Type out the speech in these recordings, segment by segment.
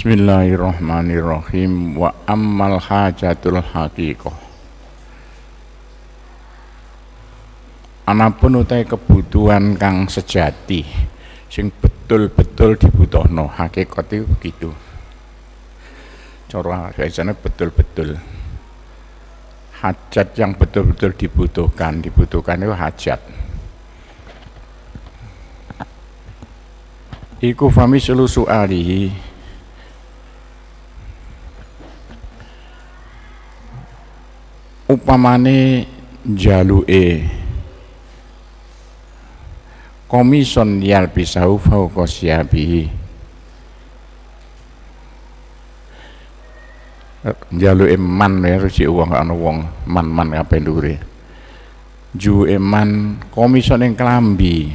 Bismillahirrahmanirrahim. Wa ammal hajatul haqiqah. Anapun utai kebutuhan kang sejati sing betul-betul dibutuhno. Hakikat itu begitu cara biasanya betul-betul. Hajat yang betul-betul dibutuhkan dibutuhkan itu hajat. Iku fami sulusu upamane jaluke. Komison yal pisau fauqa siabihi jaluke man ya rujuk wong ana wong man-man kabeh ndure ju eman komison yang kelambi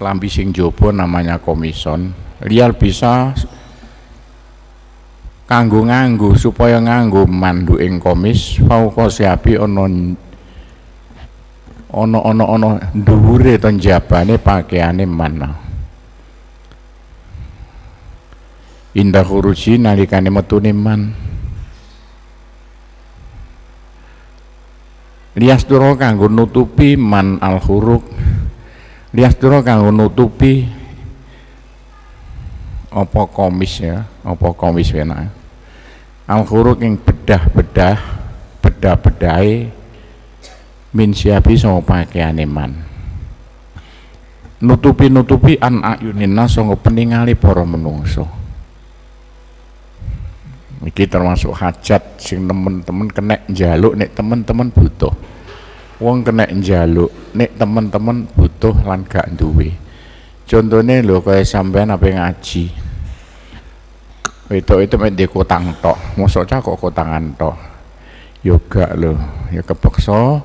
kelambi sing jopo namanya komison. Lial bisa kanggo nganggo supaya nganggo mandu ing komis fauqa siapi ana ana ana ana dhuwure to jabane pakaiane mana indah khuruji nalikane metune man. Duro kanggo nutupi man al huruk lias duro kanggo nutupi apa komis ya apa komis benar al khuruk bedah-bedah bedah-bedai min siapi sama pakaian iman. Nutupi-nutupi an ayunina sama peningali para menungso. Iki termasuk hajat sing temen-temen kena jaluk nek temen-temen butuh. Wong kena jaluk nek temen-temen butuh lan gak duwe. Contohnya lho kayak sampean apa ngaji itu itu main di kotang tok. Mosok cah kok kotangan tok. Yoga lo ya kepeksa.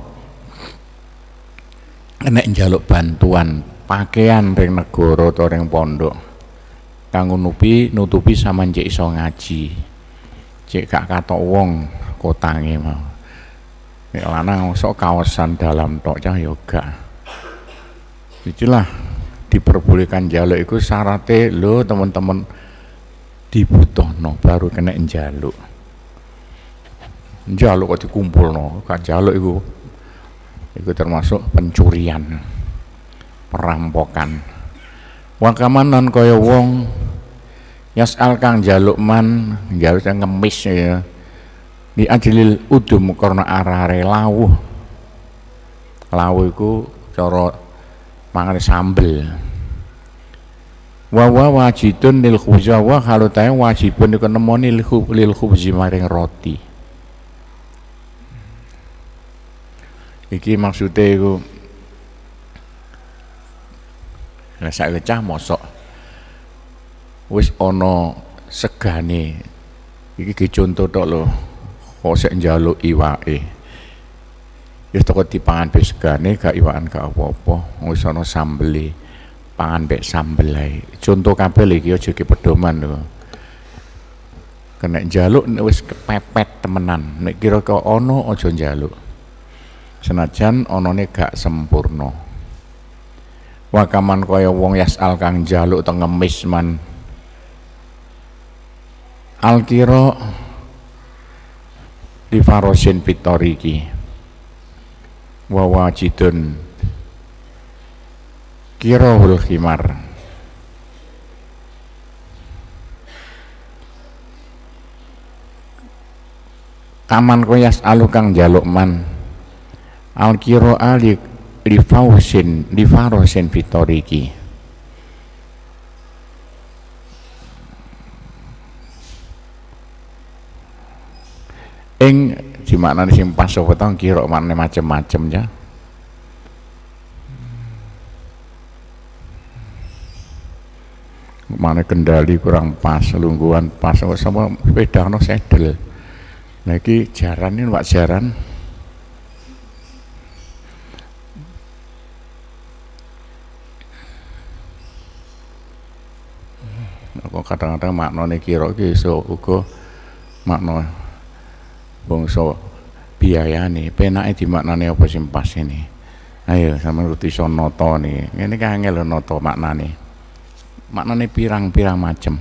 Kena njaluk bantuan pakaian ring negara atau ring pondok. Kanggo nutupi nutupi sama cek iso ngaji. Cek gak katok wong kotange mau. Nek lanang sok kawasan dalam tok cah yoga itulah diperbolehkan jaluk itu syaratnya lo teman-teman dibutuhno baru kena njaluk. Njaluk kok dikumpulno kan jaluk itu itu termasuk pencurian perampokan. Wangkamanan kaya wong yas'al kang jaluk man jaluk yang ngemis ya. Di ajlil udum karena arare lawuh. Lawuh iku cara mangan sambel wa wa wajidun lil khubza wa kalau tae wajibun iku nemoni lil khubzi maring roti. Iki maksudnya iku Nah, saya cah mosok. Wis ana segane iki ki contoh tok lho kok sik njaluk iwake. Ya toko dipangan be segane gak iwakan gak apa-apa. Wis ana sambele pangan bek sambel ae. Contoh kabel iki aja ki pedoman lho. Kena njaluk wis kepepet temenan. Nek kira kok ana aja njaluk. Senajan onone gak sempurna. Wakaman kaya wong yasal kang njaluk teng ngemis man. Alkira di farosin pitoriki wa wajidun kirahul khimar. Kaman koyas alu kang jaluk man. Al kiro ali li fausin li farosin fitoriki ing di mana sing pas sopetong kira mana macem-macem ya mana kendali kurang pas lungguan pas. Sama sepeda no sedel. Lagi jaran ini wak jaran. Aku kadang-kadang maknane kira iki iso uga makna bangsa biayane penake dimaknani apa sing pas ini? Ayo sama ruti iso nata nih. Ngene ki angel nata maknane maknane pirang-pirang macem.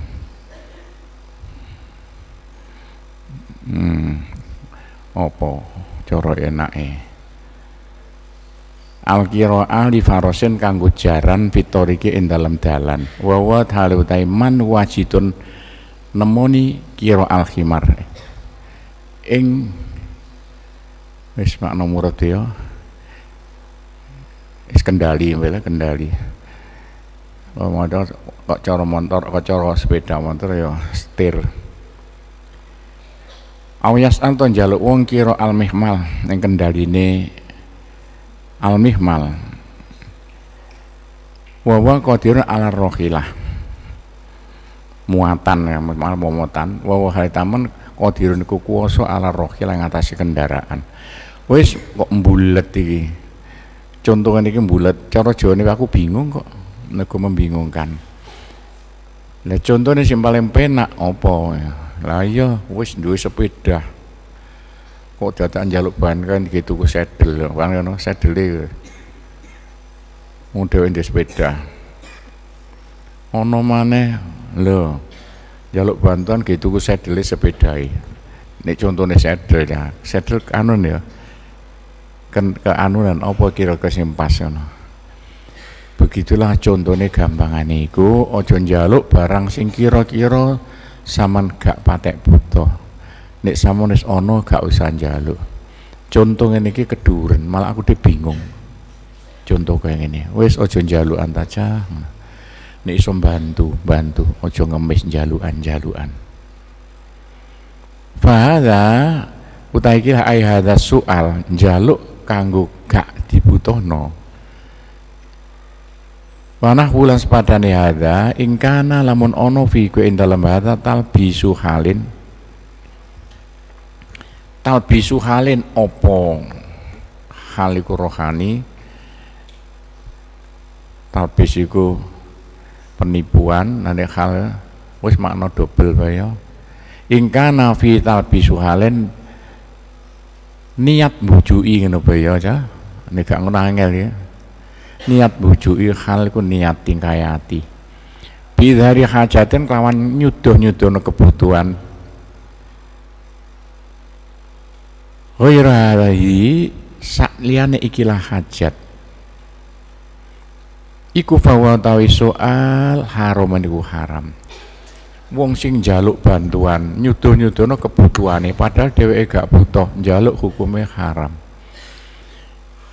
Hmm apa cara enake? Al qiraah li farosin kanggo jaran fitoriki ing dalem dalan. Wa wa halu man wajidun nemoni kira al khimar ing wis makna murad ya. Wis kendali wela kendali oh, modal kok cara motor kok cara sepeda motor ya setir. Awyas anton jaluk wong kira al mihmal ing kendaline al mihmal wa wa qadirun ala rohilah muatan ya mal momotan wa wa haitaman qadirun iku kuwasa ala rohilah ngatasi kendaraan. Wis kok mbulet iki? Contohnya iki mbulet. Cara Jawa aku bingung kok nego membingungkan. Lah contohnya sing paling penak apa ya? Lah iya wis duwe sepeda. Kok dadakan jaluk ban kan gitu ku sedel kan ngono sedele. Wong dhewe sepeda. Ono maneh lho jaluk bantuan gitu ku sedele sepedai nek contohnya sedel ya sedel kanun ya. Kan keanunan apa kira kesimpas ngono begitulah contohnya gampangane iku. Aja njaluk barang sing kira-kira saman gak patek butuh. Nek samones ono gak usah njaluk. Contoh ngene iki keduren malah aku deh bingung. Contoh kayak gini wes ojo njaluk antaca nek iso bantu bantu ojo ngemis njalukan njalukan. Fahadha utai kira ai hadha soal njaluk kanggo gak dibutuhno Wanah wulan sepadane hadha ingkana lamun ono fi ku ing dalem hadha talbisu halin. Talbisu halin opo haliku rohani. Talbis iku penipuan nanti hal wis makna dobel bae ingkana fi talbisu halin niat bujui ngono ya nek gak ngono angel ya niat bujui hal iku niat tingkayati bidhari hajatin kelawan nyuduh-nyuduh kebutuhan Ghaira hadhihi sak liyane ikilah hajat. Iku fawa tawi soal haram niku haram. Wong sing jaluk bantuan nyuduh-nyudono kebutuhane padahal dheweke gak butuh njaluk hukumnya haram.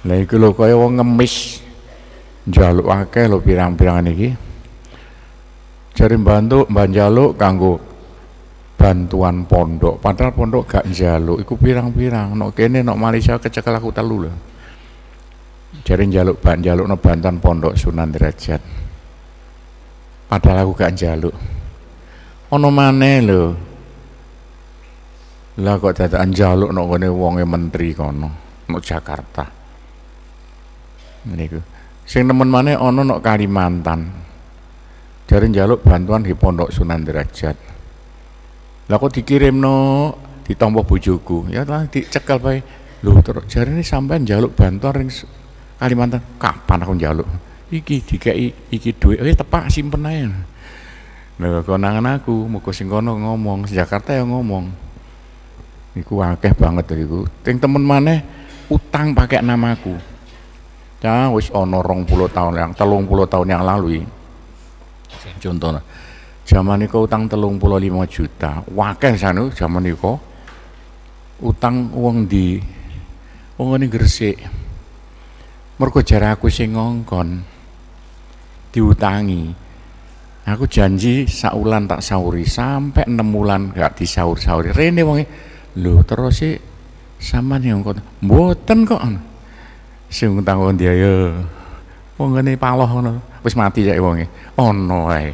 Lah iku lho kaya wong ngemis njaluk akeh lho pirang-pirang iki. Cari bantu jaluk kanggo bantuan pondok. Padahal pondok gak njaluk iku pirang-pirang. Nok kene nok Malaysia kecekel aku telu lho. Jare njaluk ban njaluk no bantuan pondok Sunan Derajat. Padahal aku gak njaluk. Ono maneh lho. Lah kok dadakan njaluk nok kene wonge menteri kono nok Jakarta. Niku sing nemen maneh ono nok Kalimantan. Jare njaluk bantuan di pondok Sunan Derajat lah kok no ditompo bojoku? Ya lah dicekal bae. Lho terus jari ini sampai jaluk bantuan ring Kalimantan? Kapan aku jaluk iki dikai iki duit. Eh tepak simpen aja Nah, konangan aku, mau sing kono ngomong, Jakarta ya ngomong. Iku akeh banget iku. Ting temen mana utang pakai namaku. Ya wis ono rong puluh tahun yang telung puluh tahun yang lalu. Contohnya, Zaman niku utang telung puluh lima juta. Wakeh sanu zaman niku. Utang uang di uang ini Gresik. Mergo aku sing ngongkon diutangi. Aku janji saulan tak sauri sampai enam bulan gak disaur-sauri. Rene wonge lho terus sih sama nih ngongkon. Mboten kok. Sing utang wong dia ya. Wong ngene paloh ngono. Wis mati ya wonge. Ono ae.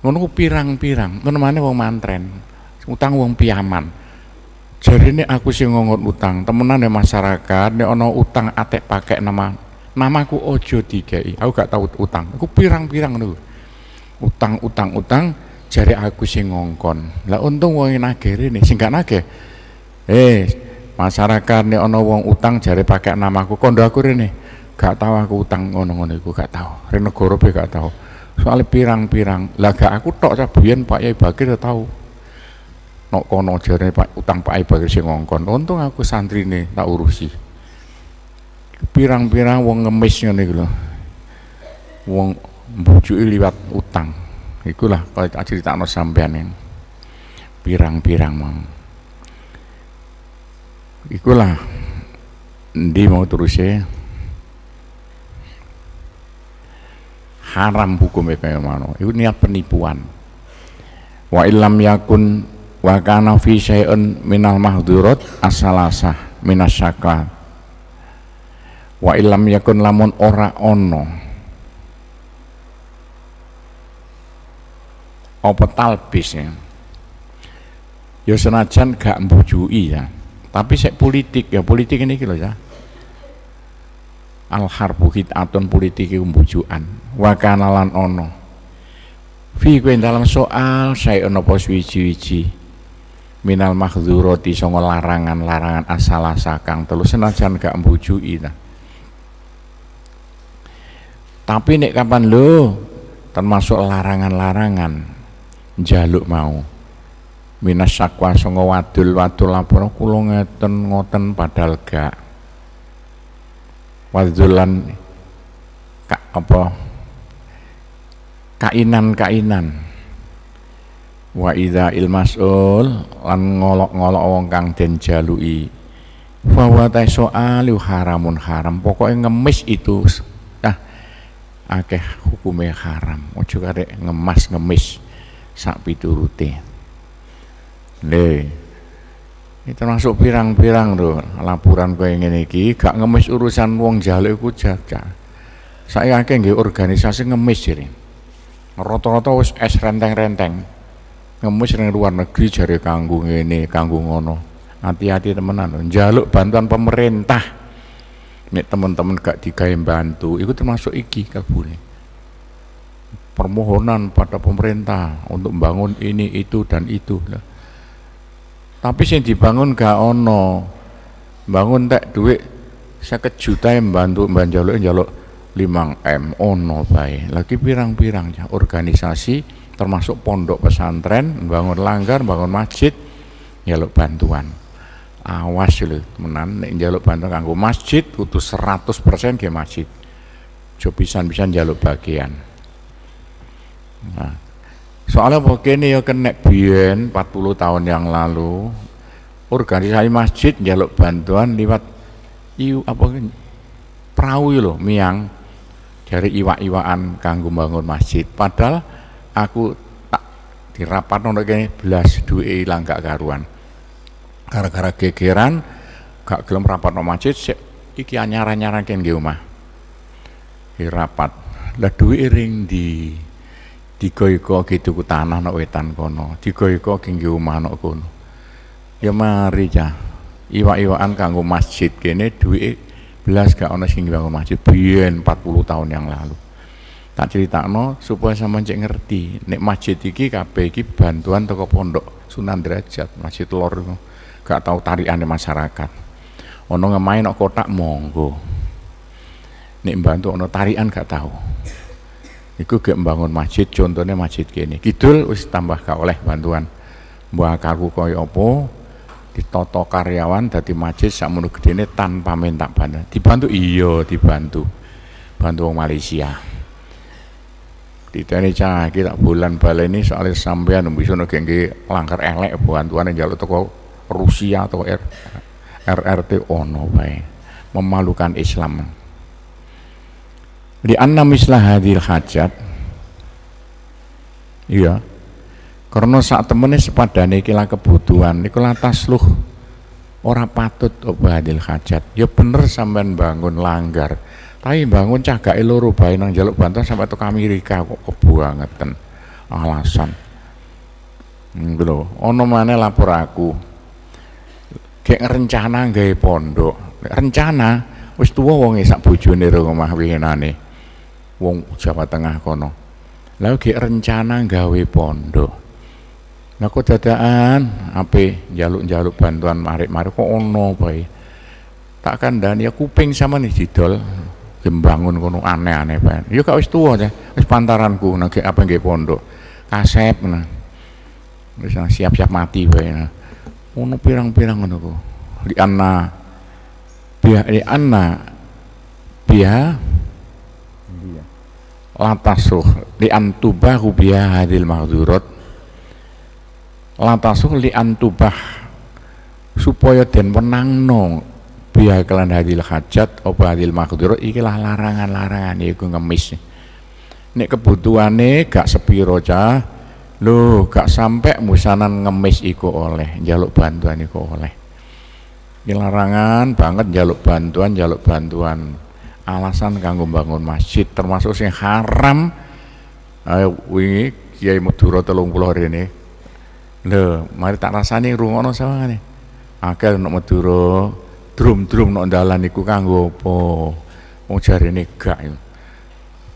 Ngono pirang-pirang. Ngono wong mantren. Utang wong piaman. Ini aku sih ngongot utang temenan ya masyarakat ini ono utang atek pakai nama namaku ojo dikai aku gak tahu utang. Aku pirang-pirang dulu utang utang utang jari aku sih ngongkon. Lah untung wong nagih ini sing gak nagih eh masyarakat nih ono wong utang jari pakai namaku kondo aku ini gak tahu aku utang ngono-ngono iku gak tahu rene negara gak tahu soalnya pirang-pirang. Lah gak aku tok sabiyen Pak Yai Bakir tahu nok kono jare Pak utang Pak Yai Bakir sing ngongkon. Untung aku santri nih tak urusi. Pirang-pirang wong ngemis ngene iku lho. Wong mbujuki liwat utang. Ikulah kalau tak critakno sampean ini. Pirang-pirang mau ikulah. Ndi mau terusnya? Haram hukumnya kayak mana? Itu niat penipuan. Wa illam yakun wa kana fi syai'un minal mahdurat asalasa minas syaklat wa illam yakun lamun ora ono. Apa talbis ya? Ya senajan gak mbujui ya tapi saya politik ya politik ini gitu ya. Al harbu atun politik umbujuan wa kana lan ono. Fi kuwi dalam soal saya ono apa suwi-wiji minal mahdzurati songo larangan-larangan asalasa kang telu. Senajan gak mbujui ta. Tapi nek kapan lo termasuk larangan-larangan jaluk mau minas sakwa songo wadul wadul lapor kula ngeten ngoten padahal gak. Wadzulan ka, apa? Kainan-kainan. Wa idza ilmasul lan ngolok-ngolok wong kang den jalui fa wa soalu haramun haram. Pokoknya ngemis itu ah akeh hukumnya haram. Ojo karek ngemas ngemis sak piturute le ini termasuk pirang-pirang tuh laporan kau yang iki gak ngemis urusan wong jaluk iku jaga saya yakin nggih organisasi ngemis rata-rata wis es renteng-renteng. Ngemis ning luar negeri jari kanggo ngene kanggo ngono. Hati-hati temenan jaluk bantuan pemerintah. Nek teman-teman gak digawe bantu itu termasuk iki kabune permohonan pada pemerintah untuk membangun ini itu dan itu. Lah tapi sing dibangun gak ono. Bangun tak duit saya juta yang bantu mbak jaluk jaluk 5 m ono baik lagi pirang-pirang ya organisasi termasuk pondok pesantren bangun langgar bangun masjid jaluk bantuan. Awas lho temenan nek jaluk bantuan kanggo masjid kudu 100% ke masjid. Jo pisan-pisan jaluk bagian. Nah soalnya begini ya kena biyen 40 tahun yang lalu organisasi masjid jaluk bantuan lewat iu apa perahu loh miang dari iwak-iwakan kanggo bangun masjid. Padahal aku tak dirapat untuk kene belas duwe ilang gak karuan. Gara-gara gegeran gak gelem rapat no masjid iki anyar-anyaran kene omah. Dirapat. Lah duwe ring di digoiko gitu ku tanah nok wetan kono. Digoiko kengge omah nok kono. Ya mari ya iwak-iwakan kanggo masjid kene duit belas gak ono sing bangun masjid. Biyen 40 tahun yang lalu. Tak critakno supaya sama cek ngerti nek masjid iki kabeh iki bantuan toko pondok Sunan Derajat masjid lor gak tahu tarikan masyarakat. Ono ngemain nok kotak monggo. Nek bantu ono tarian gak tahu Iku gak membangun masjid, contohnya masjid kini. Kidul wis tambah gak oleh bantuan. Mbah karku kaya apa ditoto karyawan dadi masjid sakmono gedene tanpa minta bantuan. Dibantu iya dibantu. Bantu wong Malaysia. Ditene cah iki tak bulan baleni soalnya sampean bisa nek nggih langgar elek bantuan njaluk toko Rusia atau RRT ono bae. Memalukan Islam di anna mislah hadil hajat. Iya. Karena saat temennya sepadane ikilah kebutuhan ikilah tasluh. Orang patut apa hadil hajat. Ya bener sampean bangun langgar. Tapi bangun cah gak loro bae nang jaluk bantuan sampai ke Amerika kok kebuangetan alasan. Ngono lho. Ana maneh lapor aku. Gek rencana gawe pondok. Rencana wis tuwa wong sak bojone ro omah winginane wong Jawa Tengah kono lalu gek rencana gawe pondok Lah kok dadakan ape njaluk-njaluk bantuan marik-marik kok ono bae. Tak kandhani ya kuping sama nih didol gembangun kono aneh-aneh bae. Ya gak wis tuwa ya, wis pantaranku nang apa nggih pondok. Kasep nah. Wis siap-siap mati bae. Nah. Ono pirang-pirang ngono ku. Li anna biya li anna biya latasuh li antubahu biya hadil mahdurat latasuh li antubah supaya den wenangno biya kelan hadil hajat apa hadil makdurat iki lah larangan-larangan iku ngemis. Nek kebutuhane gak sepiro cah lho gak sampai musanan ngemis iku oleh jaluk bantuan iku oleh. Ini larangan banget jaluk bantuan jaluk bantuan alasan kanggo bangun masjid termasuk sing haram ayo wingi Kiai Madura 30 rene Lho, mari tak rasani rungono sawangane. Akeh nek Madura, drum-drum nek dalan iku kanggo apa? Wong jarene gak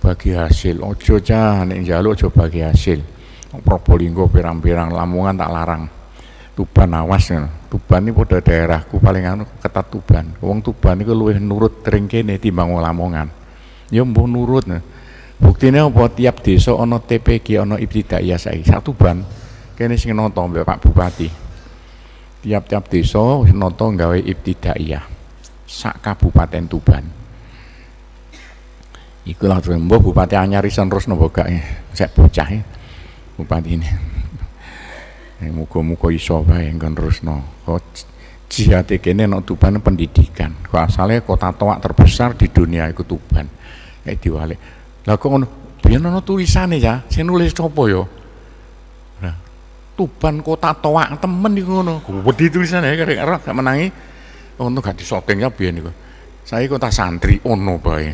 bagi hasil. Ojo cah nek njaluk aja bagi hasil. Probolinggo pirang-pirang Lamongan tak larang. Tuban awas ya. Tuban ini pada daerahku paling anu ketat Tuban. Wong Tuban iku luwih nurut tering kene timbang Lamongan. Ya mbuh nurut. Buktine apa tiap desa ana TPG ana ibtidaiyah saiki. Satu ban kene sing nata Pak Bupati tiap-tiap desa wis nata gawe ibtidaiyah sak kabupaten Tuban iku lah Bupati anyar isen terus nopo gak ya sek bocah ya. Bupati ini muga-muga iso bae nggon terusno kok jihad kene nek Tuban pendidikan. Kok asale kota toak terbesar di dunia iku Tuban. Kayak diwalik. Lah kok ngono? Biyen ana tulisane ya. Sing nulis sapa ya? Tuban kota toak temen iku ngono. Wedi tulisane karek ora gak menangi. Ono gak disoting ya biyen niku. Saya kota santri ono bae.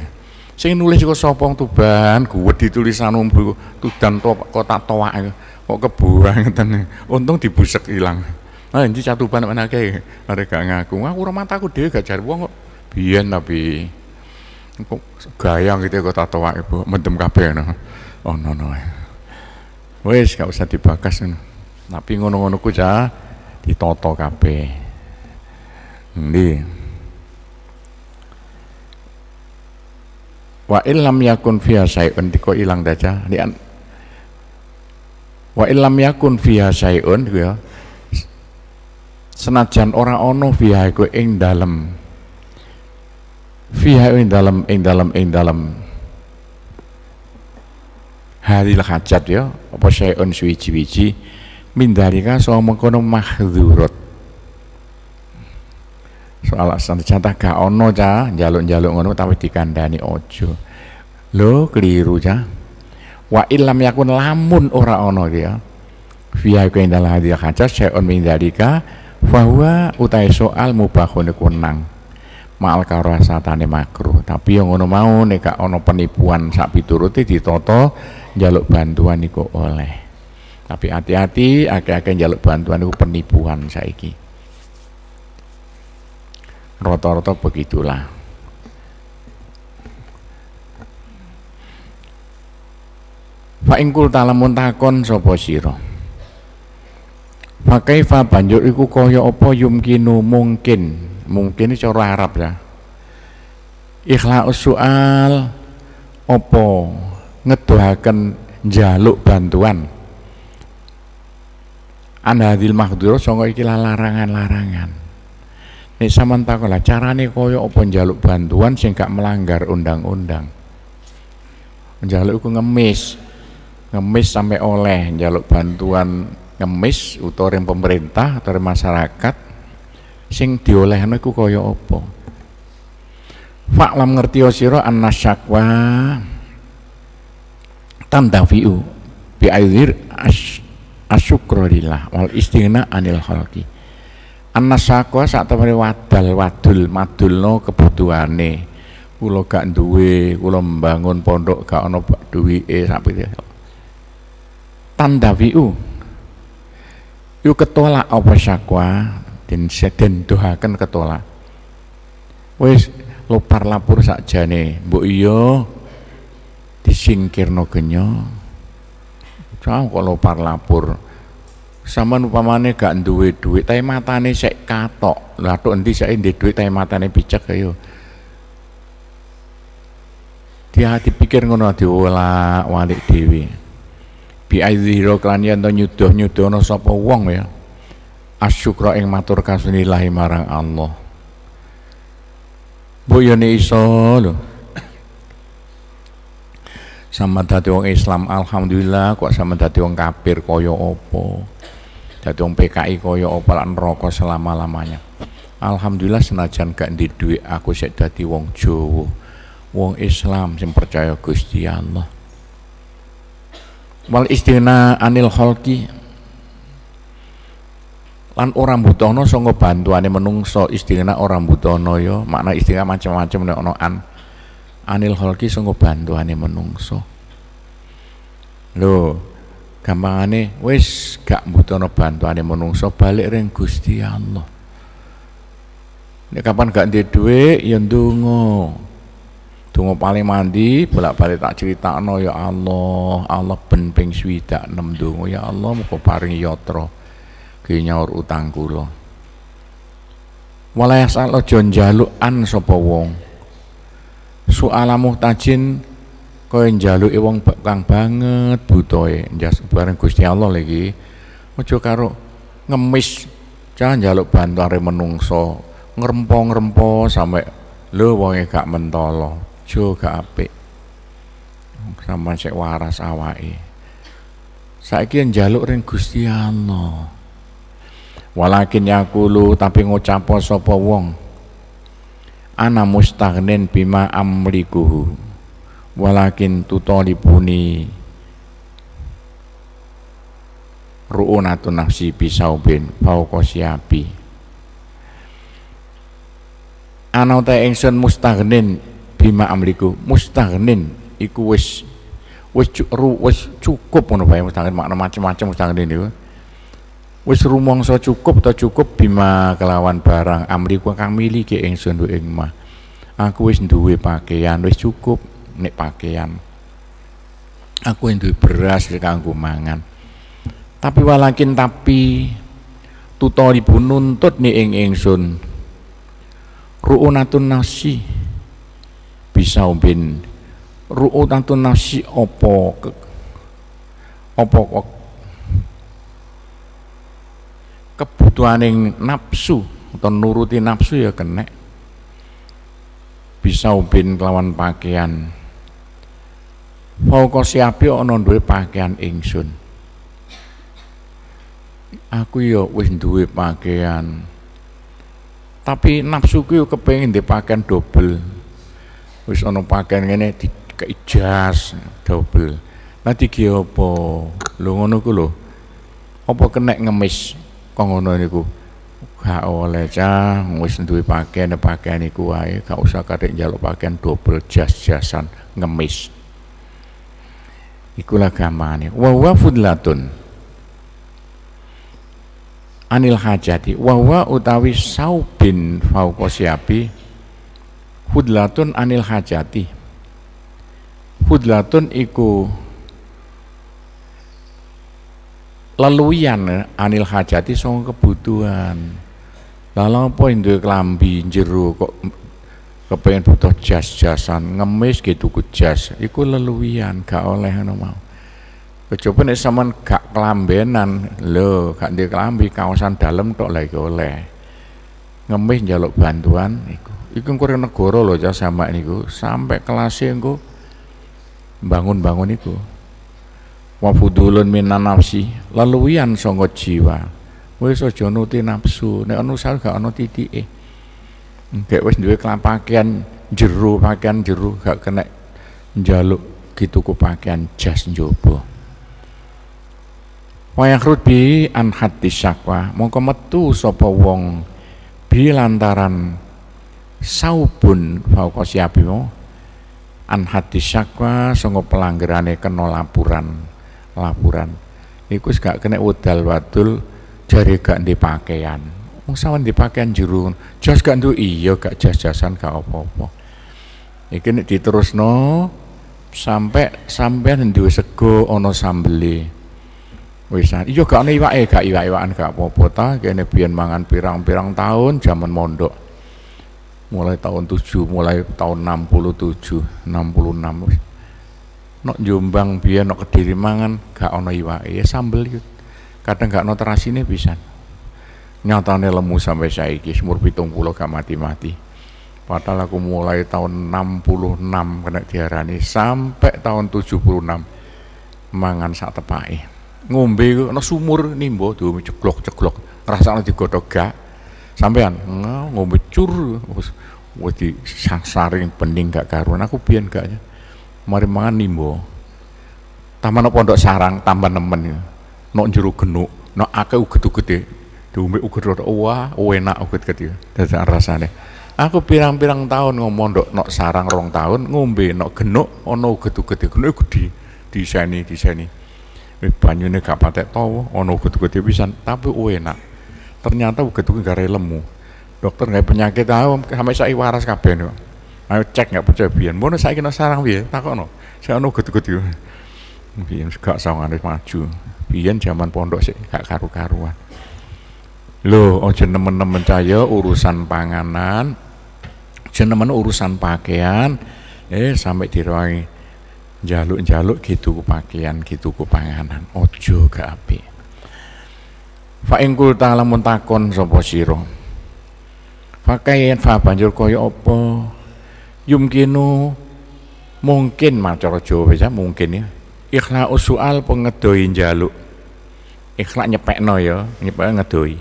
Sing nulis iku sapa Tuban, wedi tulisan umbu Tudan kota toak kok kebuang ngeten. Untung dibusek ilang. Nah, ini catuban mana kayak mereka gak ngaku. Aku ora mataku dhewe gak cari wong kok. Biyen tapi kok gaya gitu kota toak ibu mendem kabeh no. Oh no no. Wes gak usah dibakas no. Tapi ngono-ngono ku cah ditata kabeh. Endi? Wa illam yakun fiha syai'un diko ilang daca di Wa illam yakun fiha syai'un ya. Senajan ora ono fiha iku ing dalem. Fiha ing dalem ing dalem ing dalem. Hadil hajat ya. Apa syai'un suwiji-wiji mindarika so mengkono mahdurat soal contoh gak ono ca. Jaluk-jaluk ngono tapi dikandani ojo. Lo keliru ca wa ilam yakun lamun ora ono dia via ku indal hadiah kaca syai'un min dalika utai soal mubahun kunang mal karasatane makruh. Tapi yang ngono mau nek gak ono penipuan sak pituruti ditoto jaluk bantuan iku oleh. Tapi hati-hati akeh-akeh jaluk bantuan itu penipuan saiki. Rata-rata begitulah Fa ingkul talamun takon sapa sira? Fa kaifa banjur iku kaya apa yumkinu? Mungkin. Mungkin cara Arab ya. Ikhlaus soal apa? Ngedohaken jaluk bantuan. Anda hadil mahdhurah sangka iki larangan-larangan. Nek sampean takola carane kaya apa njaluk bantuan sing melanggar undang-undang? Njaluk iku ngemis ngemis sampai oleh njaluk bantuan ngemis utawa pemerintah atau masyarakat sing diolehno iku kaya apa? Faklam ngerti sira syakwa tandafiu bi aidhir asyukrulillah wal istighna anil khalqi. Annasakwa sak temene wadal wadul madulno kebutuhane. Kula gak duwe kula membangun pondok gak ana duwike sak tandawiu yuk ketolak apa syakwa? Den seden dohaken ketolak. Wis lopar lapur sakjane mbok iya disingkirno genya. Cang kok lopar lapur Sama upamane gak duwe duit tapi matane sek katok. Lha tok endi sek ndek duit tapi matane picek ayo dia dipikir ngono diolak walik dewi bi aidhiro klan yen to nyuduh-nyudono sapa wong ya? Asyukra ing matur kasunillahi marang Allah. Boyone iso lho. Sama dadi wong Islam alhamdulillah kok sama dadi wong kafir kaya apa? Dadi wong PKI kaya apa lan neraka selama-lamanya. Alhamdulillah senajan gak ndek dhuwit aku sik dadi wong Jawa. Wong Islam sing percaya Gusti Allah wal istina anil khalqi. Lan orang butono sanga bantuane menungso istina orang butono ya. Makna istina macam-macam nek ana an anil holki sangka bantuane menungso. Lho gampangane wis gak mbutuhno bantuane menungso balik ring Gusti Allah. Nek kapan gak dhuwit ya ndonga Tunggu paling mandi bolak-balik tak critakno ya Allah Allah ben ping swidak nem donga ya Allah muga paringi yatra ki nyaur utang kula. Walayah sal aja njaluk-an sapa wong. Suala muhtajin kaya njaluki wong kang banget butoe jas bareng Gusti Allah lagi aja karo ngemis jangan njaluk bantuan menungso ngrempo-ngrempo sampe lho wonge gak mentolo jo gak apik. Sama sik waras awake. Saiki njaluk ring Gusti Allah walakin yakulu tapi ngucap sapa wong? Ana mustaghnin bima amlikuhu. Walakin tutalibuni ru'unatu nafsi bisaubin fauqa siabi ana ta ingsun mustaghnin bima amliku mustaghnin iku wis wis wis cukup ngono bae mustaghnin makna macam-macam mustaghnin niku wis rumangsa cukup atau cukup bima kelawan barang amri ku kang miliki ingsun ing mah aku wis duwe pakaian wis cukup nek pakaian. Aku wis duwe beras kanggo mangan. Tapi walakin tapi tutolibu nuntut nih ing ingsun. Ru'unatun nasi bisa ubin ru'unatun nasi opo opo kebutuhaning nafsu atau nuruti nafsu ya kena bisa ubin kelawan pakaian. Fauqa siapi ana duwe pakaian ingsun. Aku ya wis duwe pakaian. Tapi nafsuku yo kepengin di pakaian double wis ana pakaian ngene di jas double. Nanti ki apa? Lho ngono ku lho. Apa kena ngemis? Kok ngono niku gak oleh cah wis duwe pakaian pakaian iku wae. Gak usah kadek njaluk pakaian double jas-jasan ngemis. Ikulah gamane. Wa wa fudlatun. Anil hajati. Wa wa utawi saubin fauqa siabi fudlatun anil hajati. Fudlatun iku leluyan anil hajati song kebutuhan. Lalu apa yang duwe klambi kok kepengen butuh jas-jasan ngemis gitu ku jas iku leluyan gak oleh ngono mau. Kecoba nek sampean gak kelambenan lho gak duwe klambi kawasan dalam tok lagi oleh. Ngemis njaluk bantuan iku iku kurang negara lho jas sama niku. Sampai kelasnya engko bangun-bangun iku wa fudulun minan nafsi leluwian sangka jiwa. Wis aja nuti nafsu. Nek ana usaha gak ana titike. Gak wis duwe pakaian jero pakaian jero gak kena njaluk gitu ku pakaian jas njobo wayah bi an hati syakwa. Mongko metu sapa wong lantaran saubun fauqa siabimu an hati syakwa sanga pelanggarane kena laporan laporan iku gak kena udal wadul jari gak di pakaian. Wong sawan di pakaian jero jas gak ndu iya gak jas-jasan gak apa-apa. Iki nek diterusno sampai sampean duwe sego ana sambeli. Wis iya gak ana iwake gak iwak-iwakan gak apa-apa ta. Kene biyen mangan pirang-pirang tahun zaman mondok mulai tahun 7 mulai tahun 67 66 nok Jombang biyen nok Kediri mangan gak ana iwake. Ya sambel itu kadang gak ono terasine bisa nyatane lemu sampai saiki umur 70 gak mati-mati. Padahal aku mulai tahun 66 kena diarani sampai tahun 76 mangan sak tepake. Ngombe ana sumur nimbo tuh ceklok-ceklok ngrasakno digodhog gak. Sampean ngombe cur wis di saring bening gak karuan. Aku biyen gaknya mari mangan nimbo taman pondok sarang tambah nemen ya. Nok jero genuk nok akeh uget-ugete diombe uget wah enak uget-uget ya. Dadi rasane. Aku pirang-pirang tahun ngomong nok sarang rong tahun ngombe nok genuk ana uget-uget genuk gede diseni diseni. Banyune gak patek tawa ana uget-uget pisan. Tapi enak. Ternyata uget-uget gare lemu dokter nggak penyakit tahu sampai saya waras kabeh nih ayo cek nggak percaya biyen. Mono saya kena sarang biyen takono saya ono gut-gut yo biyen gak sawangane maju. Biyen zaman pondok sih gak karu-karuan. Lho aja nemen-nemen cahaya urusan panganan. Jenengan urusan pakaian. Eh sampai dirawai jaluk-jaluk gitu ku pakaian gitu ku panganan. Ojo gak api fa ingkul ta'ala muntakon sapa sira pakaian fa banjur kaya apa? Yumkinu mungkin macara Jawa bisa mungkin ya. Ikhla usual pengedoi jaluk ikhla nyepekno ya nyepek ngedoi.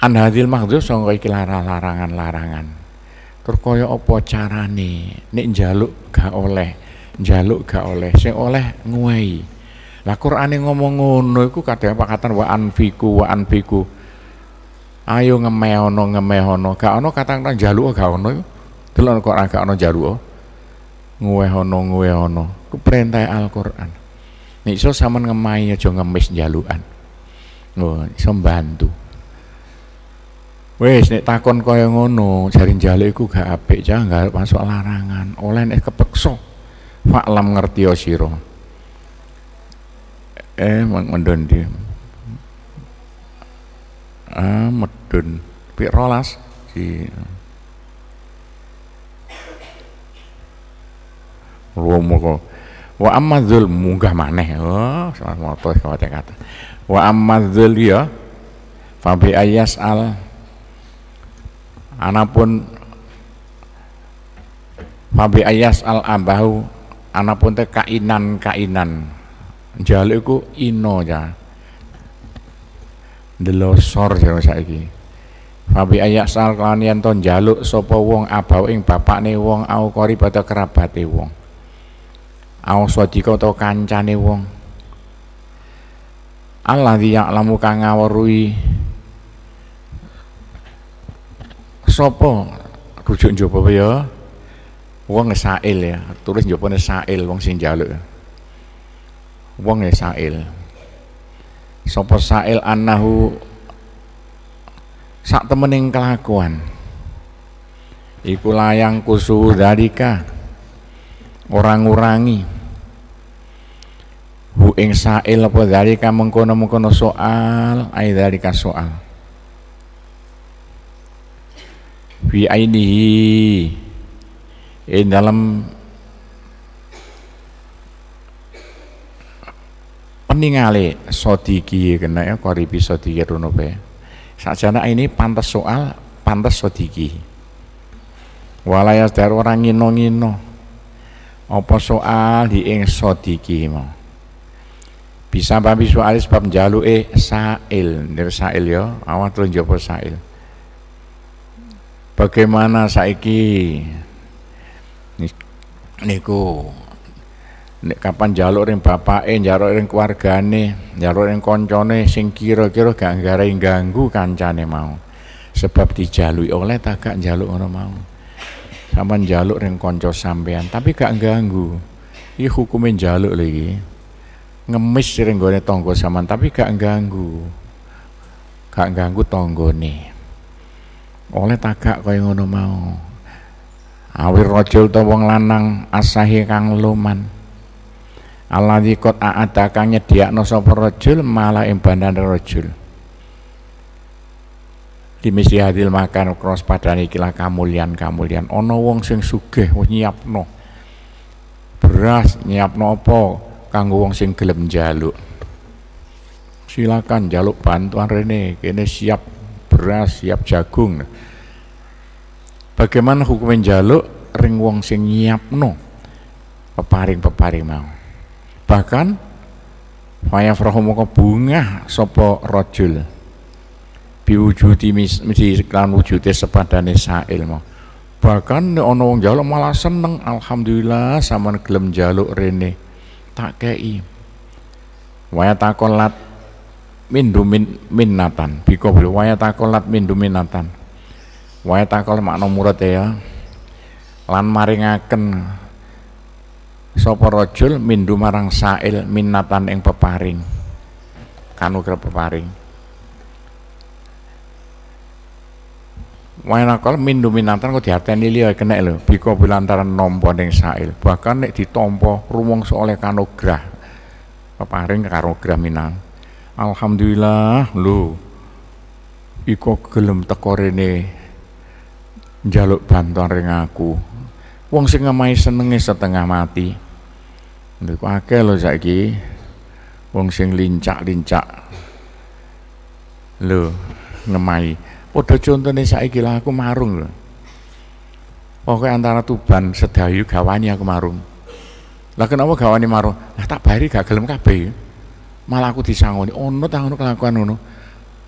An hadil maksud sangka iki larangan-larangan. Tur kaya apa carane? Nek njaluk gak oleh njaluk gak oleh sing oleh nguwehi lah Qur'ane ngomong ngono iku kadang pakatan wa anfiku wa anfiku ayo ngemehono ngemehono. Gak ono kata njaluk gak ono delok kok agak ana jaruh nguwehono nguwehono. Ku perintah Al-Qur'an. Nek iso sampean ngemai aja ngemis jalukan. Oh iso bantu wis nek takon kaya ngono jari njaluk iku gak apik. Jangan gak masuk larangan. Oleh nek kepeksa faklam ngerti sira. Eh mendon di ah medun. Pik rolas. Si Romo wa amma munggah maneh. Oh moto kata-kata wa amma ya fa bi ayas al. Anapun fa bi ayas al abahu anapun te kainan kainan jaluk ino ya delosor jare saiki. Fabi ayak sal kelanian ton jaluk sapa wong abau ing bapakne wong au kori pada kerabate wong. Au sadika utawa kancane wong. Allah ya'lamu kang ngaweruhi sapa? Rujuk njaba ya? Wong sail ya. Tulis njabane sail wong sing njaluk wong sail sapa sail annahu sak temening kelakuan. Iku layang kusu dalika orang-urangi. Hu ing sa'il apa dalika mengkono-mengkono soal ai dalika soal. Fi ainihi. In dalam peningale sodiki kena ya koribi sodiki rono be sajana ini pantas soal pantas sodiki. Walayas dari orang ngino-ngino. Apa soal di ing sodiki mau? Bisa babi soal sebab e sail. Dari sail ya awak terus jawab sail. Bagaimana saiki? Niku nek kapan jaluk ring bapake njaluk ring keluargane njaluk ring koncone sing kira-kira gak nggarai ganggu kancane mau. Sebab dijalui oleh tak gak njaluk ngono mau. Sama njaluk ring konco sampean tapi gak ganggu. Iki hukume njaluk lagi ngemis sering gue tonggo saman tapi gak ganggu. Gak ganggu nih oleh tagak kaya ngono mau. Awir rajul to wong lanang asahi kang luman di kot aada kang nyediakno sapa rajul malah ing bandane rajul. Dimisi hadil makan cross padane ikilah kamulian kamulian ana wong sing sugih wis nyiapno. Beras nyiapno apa? Kanggo wong sing gelem njaluk. Silakan jaluk bantuan rene kene siap beras siap jagung. Bagaimana hukumin jaluk ring wong sing nyiapno. Peparing-peparing mau bahkan Faya frohomo bunga sopo rojul biwujudi misi klan wujude sepadane sail mau bahkan ono wong jaluk malah seneng alhamdulillah sama gelem jaluk rene. Tak kei. Waya takolat min minnatan. Biko waya takolat mindu minnatan. Waya takol makna murad ya. Lan maringaken sapa rajul mindu marang sail minnatan ing peparing. Kanugrah peparing. Wainakal mindu minatan kok diarteni liya kena lho. Biko bilantaran nampa ning sail. Bahkan nek ditampa rumangsa oleh kanugrah peparing kanugrah minan Alhamdulillah lho. Iko gelem teko rene njaluk bantuan ring aku. Wong sing ngemahi senenge setengah mati niku akeh lho saiki. Wong sing lincak-lincak. Lho ngemahi padha contone saiki lah aku marung lho. Pokoknya antara Tuban Sedayu gawani aku marung. Lah kenapa gawani marung? Lah tak bayari gak gelem kabeh. Malah aku disangoni. Ono ta ngono kelakuan ngono?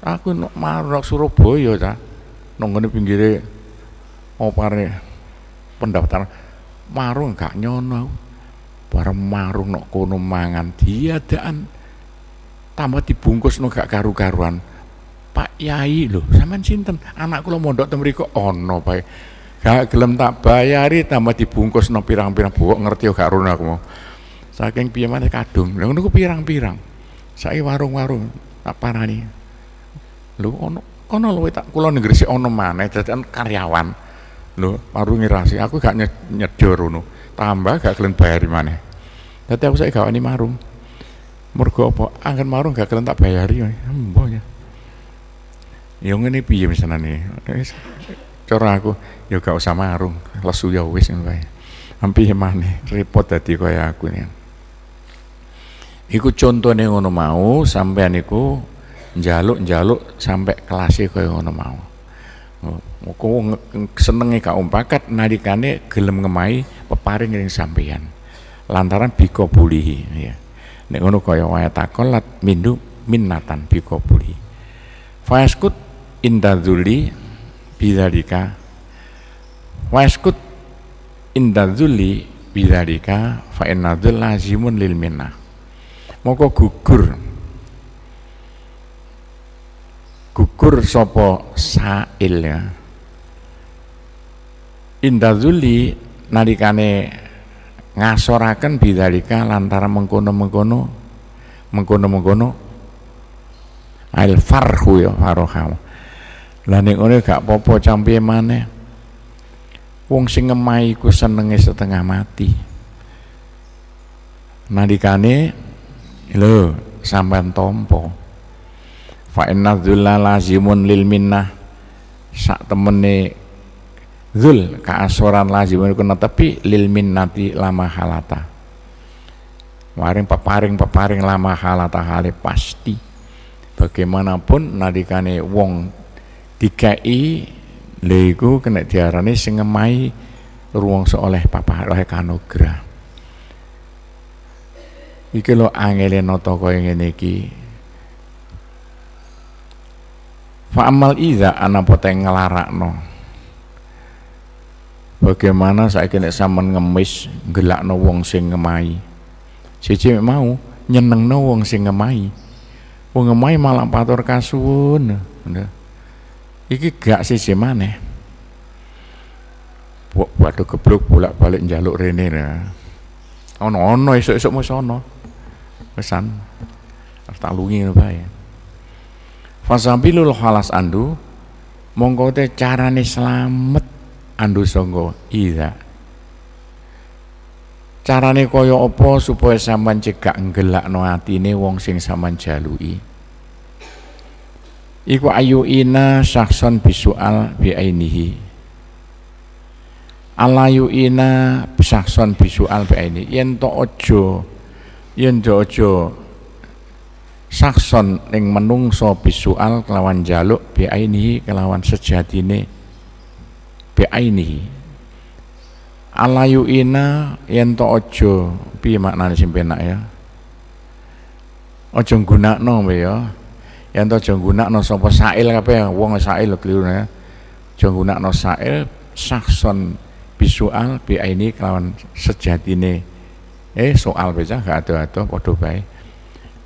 Aku marung Surabaya ta. Nang pinggire opare pendaftaran. Marung gak nyono bareng marung nok kono mangan diadaan. Tambah dibungkus no gak karu-karuan. Pak Yai lho sampean sinten? Anak kula mondok teng mriku ono bae gak gelem tak bayari tambah dibungkus no pirang-pirang. Buuk ngerti gak run aku mau. Saking piye maneh kadung. Lha ngono pirang-pirang. Saiki warung-warung tak parani. Lho ono kono lho tak kula negeri ono maneh dadi karyawan. Lho baru ngirasi aku gak nyedor ngono tambah gak kalian bayari mana? Tapi aku saya gak wani marung. Mergo apa? Angin marung gak kalian tak bayari mbok ya. Ya ngene piye misalnya cara aku ya gak usah marung. Lesu ya wis kae. Ampi mana repot dadi kaya aku nih iku contohnya ngono mau sampean iku njaluk-njaluk sampai kelasnya kaya ngono mau Muga senenge gak umpakat nalikane gelem ngemai peparing ing sampeyan. Lantaran biko bulihi ya. Nek ngono kaya waya takolat mindu minnatan biko bulihi. Fayaskut indadzuli bidzalika Wayaskut indadzuli bidzalika fa innadzul lazimun lil minnah. Moko gugur gugur sopo sail ya. Indazuli nalikane ngasoraken bidalika lantaran mengkono-mengkono mengkono-mengkono. Al farhu ya faroham lah ning ngene gak popo campiye maneh? Wong sing ngemahi ku senenge setengah mati. Nalikane lho sampean tompo fa inna dzulla lazimun lil minnah sak temene zul kaasoran lazimun iku tapi lil minnati lama halata. Waring peparing peparing lama halata hale pasti. Bagaimanapun nadikane wong dikai lego kena diarani sing ngemai ruang seoleh papa oleh kanugrah. Iki lo angele nata kaya ngene iki Fa'amal iza ana poteng ngelarakno. Bagaimana saya kena saman ngemis gelakno wong sing ngemai. Siji mau nyenengno wong sing ngemai. Wong ngemai malah patur kasuwun. Iki gak siji maneh. Waduh geblok bolak-balik njaluk rene lah. Ono-ono esuk-esuk mesti ono. pesan harus tak lungi bae fasabilul khalas andu mongko te carane slamet andu sangga ida carane kaya apa supaya sampean cegak nggelakno atine wong sing sampean jaluki iku ayu ina sakson bisual bi ainihi. Alayu ina sakson bisual bi ainihi. Yen to aja yen aja sakson ning menungso bisual kelawan jaluk bi ainihi kelawan sejatine bi ainihi. Alayu ina yen to aja piye maknane sing penak ya? Aja nggunakno ya. Yen to aja nggunakno sapa sail kabeh wong sail keliru ya. Aja nggunakno sail sakson bisual bi aini kelawan sejatine. Eh soal beca gak ada-ada padha bae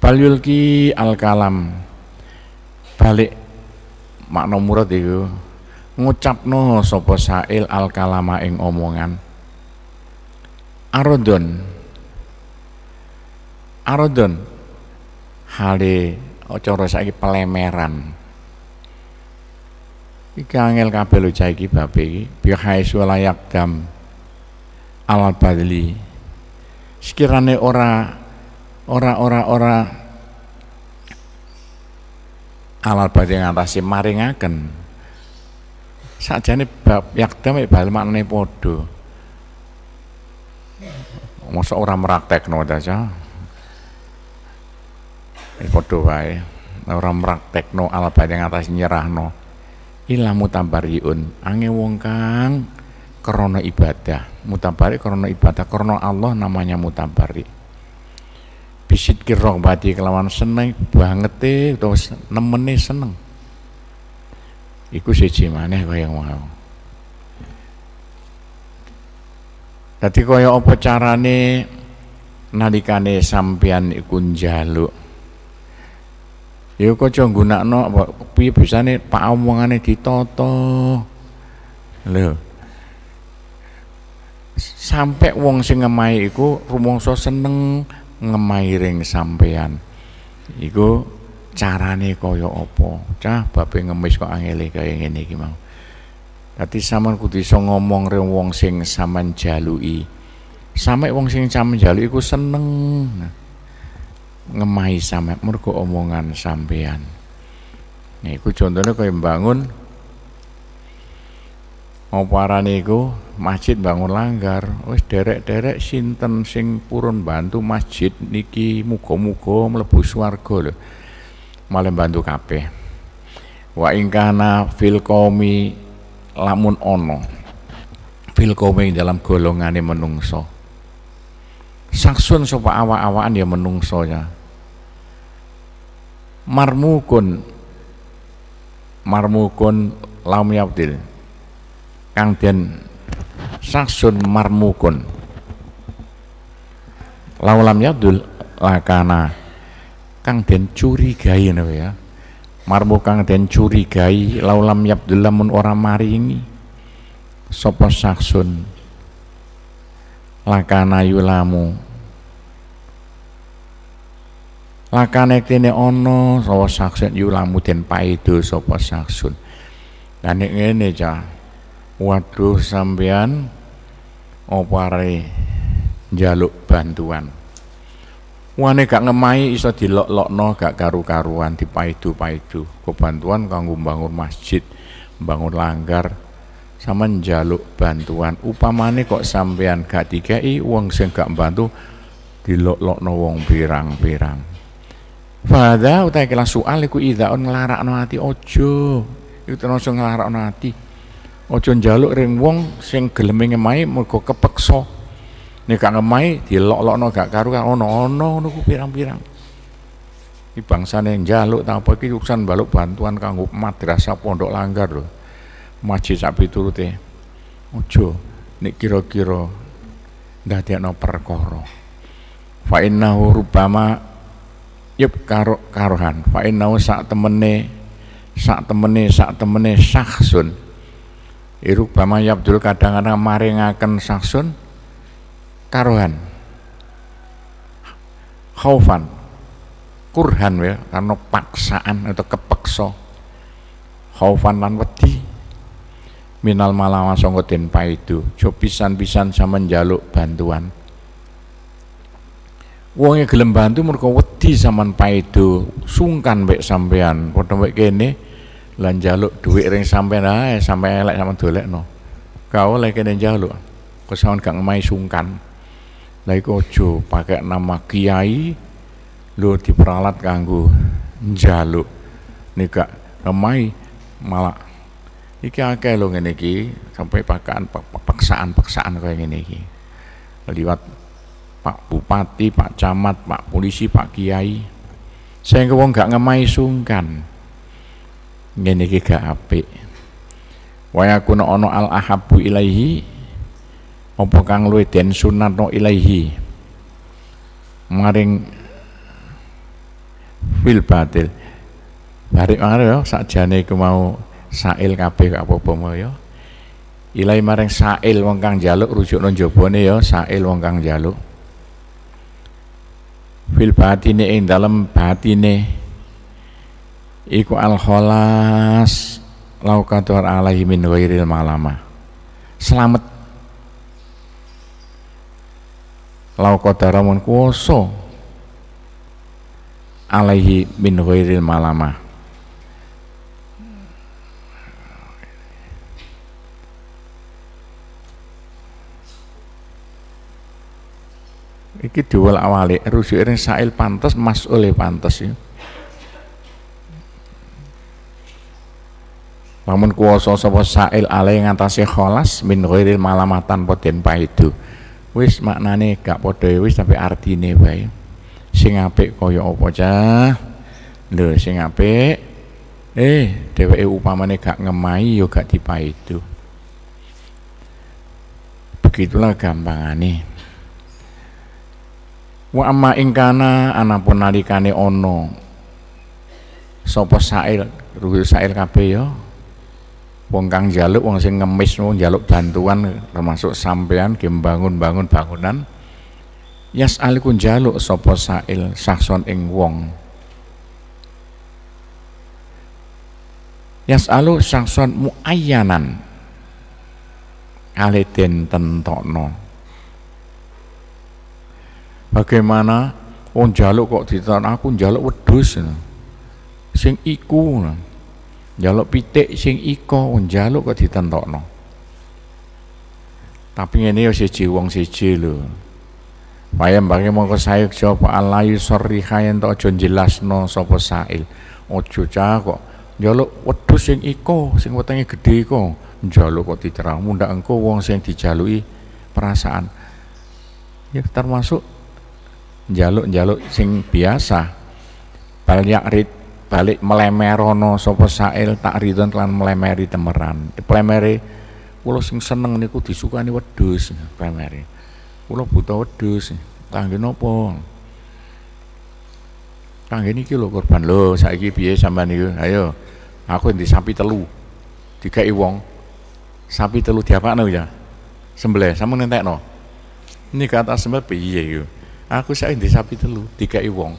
bal yulki al kalam balik makna murad iku. Ngucapno sapa sail al kalama ing omongan. Arodon arodon hale cara saiki pelemeran. Iki angel kabeh lho cah iki bab iki. Bi haisu layak dam al badli sekirane ora ora ora ora alal badhe ngatasi maringaken. Sakjane bab yakdam bal maknane padha. Masa ora meraktekno ta eh padha wae. Ora meraktekno al badhe ngatasi nyerahno. Ila mutabariun ange wong kang krana ibadah. Mutabari krana ibadah. Krana Allah namanya mutabari bisit kirok bati kelawan seneng banget e utawa nemene seneng. Iku siji maneh kaya mau Dadi kaya apa carane nalikane sampeyan iku njaluk? Ya kok aja nggunakno piye bisane pak omongane ditata. Lho, sampai wong sing ngemahi iku rumangsa seneng ngemahi ring sampean iku carane kaya apa? Cah babe ngemis kok angele kaya ngene iki mau. Dadi sampean kudu iso ngomong ring wong sing sampean jaluki. Sampe wong sing sampean jaluki iku seneng. Ngemahi sampe mergo omongan sampean niku contohnya kaya bangun apa arane iku masjid bangun langgar. Wis derek-derek sinten sing purun bantu masjid niki muga-muga mlebu swarga lho. Malah bantu kabeh. Wa ingkana fil qaumi lamun ono. Fil qaumi dalam golongane menungso. Saksun sapa awak-awakan ya menungso ya. Marmukun. Marmukun laum yabdil kang den saksun marmukun laulam yadul lakana. Kang den curigai ya. Marmu kang den curigai laulam yabdul lamun ora maringi. Sapa saksun? Lakana yulamu lakane kene ana sapa saksun yulamu den paido sapa saksun. Lan ngene cah waduh sampean opare jaluk bantuan. Wane gak ngemai iso dilok-lokno gak karu-karuan dipaidu-paidu. Kebantuan kanggo bangun masjid bangun langgar sama jaluk bantuan. Upamane kok sampean gak dikai wong sing gak bantu dilok-lokno wong pirang-pirang. Fadha utai kela soal iku idhaun nglarakno ati? Ojo iku terus nglarakno ati Ojo njaluk ring wong sing geleme ngemahi mergo kepeksa. Nek gak ngemahi dilok-lokno gak karu kan ono-ono ngono ku pirang-pirang. Iki bangsane njaluk ta apa iki urusan baluk bantuan kanggo madrasah pondok langgar lho. Masjid sak piturute. Ojo nek kira-kira ndadekno perkara. Fa innahu rubama yup karo karohan. Fa innahu sak temene sak temene sak temene sahsun Iruk bama yabdul kadang-kadang maringaken saksun karuhan. Khaufan kurhan ya karena paksaan atau kepeksa. Khaufan lan wedi. Minal malawa sangka den paido jo pisan-pisan sama njaluk bantuan. Wonge gelem bantu mergo wedi sampean paido sungkan mek sampean padha mek kene lan njaluk dhuwit ring sampean ae sampe elek sampean dolekno. Kau lek kene njaluk. Kok sampean gak ngemai sungkan? Lah iku aja pakai nama kiai lu diperalat kanggo njaluk. Nika ngemai malah iki akeh lho ngene iki sampai pakaan paksaan-paksaan kaya ngene iki. Liwat Pak Bupati, Pak Camat, Pak Polisi, Pak Kiai. Saya wong gak ngemai sungkan. Ngene iki gak apik. Wa ana al ahabbu ilaihi apa kang luwih den sunatno ilaihi maring fil batil Barik mangane ya sakjane iku mau sail kabeh apa-apa mau ya. Ilahi maring sail wong kang njaluk rujukno njabane ya sail wong kang njaluk. Fil batine ing dalem batine iku al kholas lau katur alaihi min ghairil malama. Selamat lau qadara mun kuwasa alaihi min ghairil malama. Iki diwal awali rujuk sail pantes mas oleh pantes ya Namun kuasa sapa sail ale ngatasi kholas min ghairil malamatan poden paidu. Wis maknane gak padha wis tapi artine wae. Sing apik kaya apa cah? Lho sing apik eh dheweke upamane gak ngemai yo gak dipaidu. Begitulah gampangane wa amma ingkana anapun nalikane ono sapa sail ruhul sail kabeh ya wong kang njaluk wong sing ngemis wong njaluk bantuan termasuk sampean ge bangun-bangun bangunan. Yas aliku njaluk sapa sail sakson ing wong. Yas alu sakson muayyanan. Ale den tentokno. Bagaimana? Wong jaluk kok ditan aku jaluk wedhus. Sing iku jaluk pitik sing iko wong jaluk kok ditentokno. Tapi ini ya siji wong siji lho. Bayam mau ke saya coba alayu sorry kayan to aja jelasno sapa sail. Ojo cah kok. Jaluk wedhus sing iko sing wetenge gede iko jaluk kok diterang mundak engko wong sing dijalui perasaan. Ya termasuk jaluk-jaluk sing biasa. Balik rit balik melemerono sapa sail tak ridon lan melemeri temeran. Plemere kula sing seneng niku disukani wedhus plemere kula buta wedhus kangge napa? Kangge niki lho korban. Lho saiki piye sampean niku? Ayo aku di sapi telu. Dikai wong. Sapi telu diapakno ya? Sembelih sampun nentekno ini kata sembelih piye yo aku saya di sapi telu tiga wong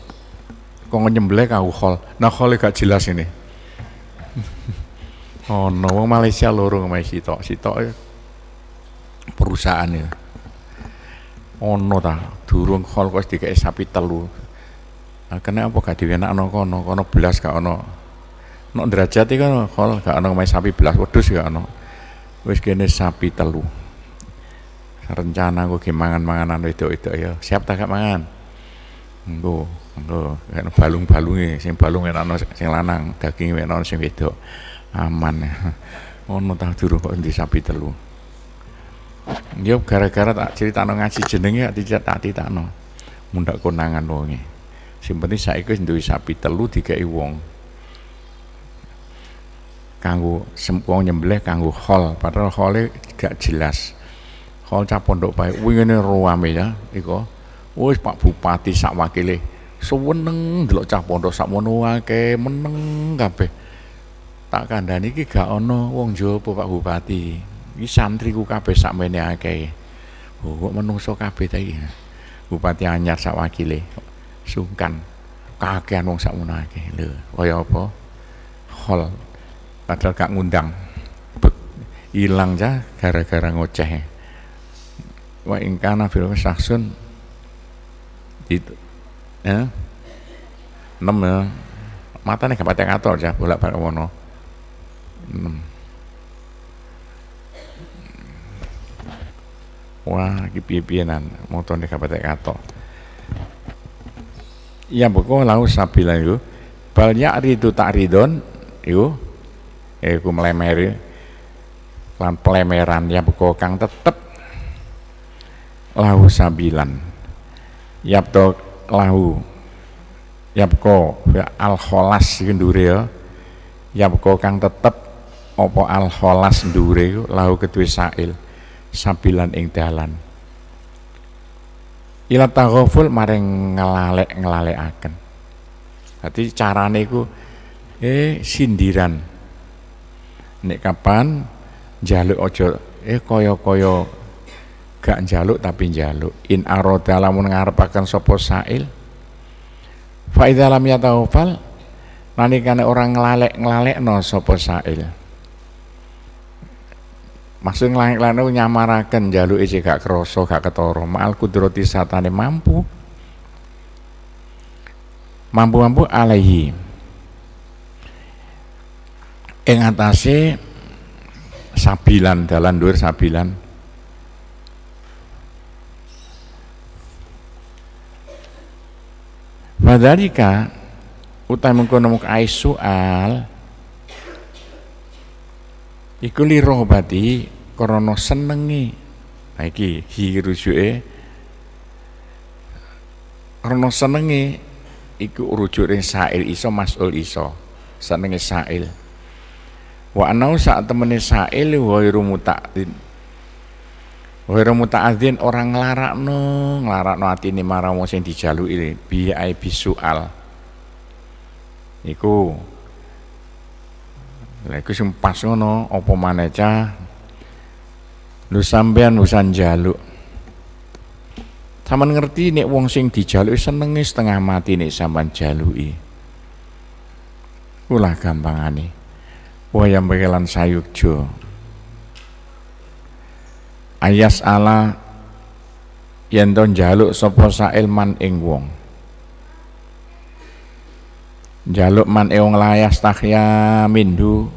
kok nyembelih kau khol? Nah khol gak jelas ini. Oh no wong Malaysia loro ngemai sitok. Sitok ya. perusahaan ya. Ono ta durung khol kok tiga sapi telu. Nah, kena apa gak diwenak no kono? Kono belas gak ono. No derajat kan khol gak ono ngemai sapi belas wedus gak ono. Wis kene sapi telu. Rencana gue mangan manganan itu itu ya. Siap tak mangan? Engko engko kan balung-balunge sing balung enak sing lanang daging enak sing wedok. Aman. Ono tak durung kok di sapi telu. Ya gara-gara tak critakno ngaji jenenge tidak tak ditakno. Mundak konangan wonge. Sing penting saiki wis duwe sapi telu dikai wong. Kanggo wong nyembelih kanggo hol padahal hole gak jelas. Kalau cah pondok baik wingine ruame ya iku. Wis Pak Bupati sak wakile seweneng delok cah pondok sak mono akeh meneng kabeh. Tak kandhani iki gak ana wong jopo Pak Bupati. Iki santriku kabeh sak mene akeh. Oh kok menungso kabeh ta iki? Bupati anyar sak wakile. Sungkan. Kakean wong sakmono akeh. Lho kaya apa? Hol. Padahal gak ngundang. Hilang aja gara-gara ngoceh. Wa ingkana fil saksun itu ya. Enam ya. Mata nih kapan kator aja bolak balik wono enam. Wah iki piye-piyenan? Motone kapan kator ya pokok lau sabila itu bal ya'ridu ta'ridon itu iku melemeri lan pelemeran ya pokok kang tetep. Lahu sabilan yapto lahu. Yapko al kholas kendure ya. Yapko kang tetep opo al kholas ndure lahu kedue sail sabilan ing dalan. Ila taghaful maring ngelalek ngelalekaken dadi carane iku eh sindiran. Nek kapan jaluk ojo eh kaya-kaya gak jaluk tapi jaluk in aroda lamun ngarepaken sapa sail fa idza lam yatawfal nalikane orang ngelalek nglalekno sapa sail. Maksud langit-langit nyamaraken jaluke sing gak krasa gak ketara. Ma'al kudrati satane mampu. Mampu-mampu alaihi. Ing atase sabilan dalan dhuwur sabilan Wadhalika utai mengkono soal iku li rohbati krana senengi. Nah iki hi rujuke. Krana senengi iku rujuke sail iso masul iso. Senenge sail. Wa anau saat temene sail wa rumuta'din wa rumuta'din orang nglarakno nglarakno atine marang wong sing dijaluki bi ai bisual iku Lha iku sing pas ngono apa maneh cah? Lu sampean usan jaluk. Saman ngerti nek wong sing dijaluk senenge setengah mati nek sampean jaluki. Ulah gampangane. Wayam bekelan sayukjo. Ayas ala yen to njaluk sapa sailman ing wong. Jaluk man eong layas tahya mindu.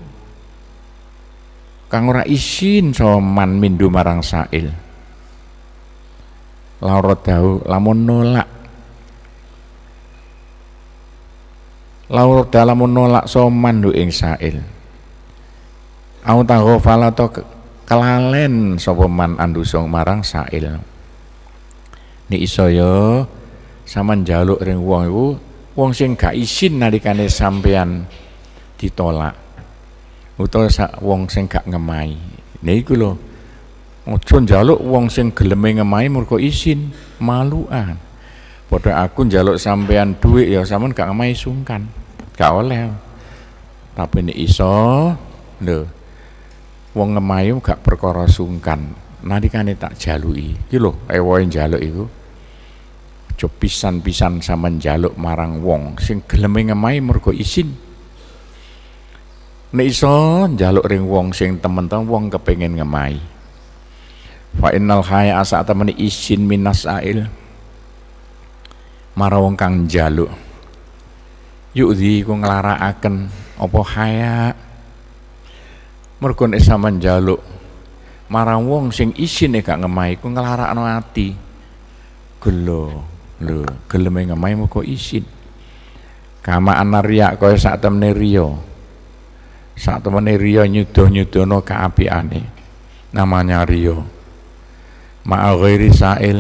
Kang ora isin soman mindu marang sail. Laura dau lamun nolak. Laura lamun nolak soman du ing sail. Au taghfala to kelalen sapa man andusung marang sail. Ni iso yo saman jaluk ring wong iku wong sing gak isin nalikane sampean ditolak. Utawa wong sing gak ngemai. Niku lho aja njaluk wong sing geleme ngemai mergo isin maluan padha aku njaluk sampean duit ya sampean gak ngemai sungkan. Gak oleh. Tapi nek iso lho wong ngemai gak perkara sungkan nalikane tak jaluki iki lho ewoe njaluk iku aja pisan-pisan sama njaluk marang wong sing geleme ngemai mergo isin Nek iso njaluk ring wong sing temen-temen wong kepengin ngemai. Fa innal khaya asa temene isin minas ail. Mara wong kang njaluk. Yuk di ku nglarakaken apa haya. Mergo nek sampean njaluk marang wong sing isin gak ngemai ku nglarakno ati. Gelo, lho, geleme ngemai muga isin. Kama anarya kaya sak temene riya saat temene Rio nyudoh nyudono keapiane namanya Rio. Ma'a ghairi sail.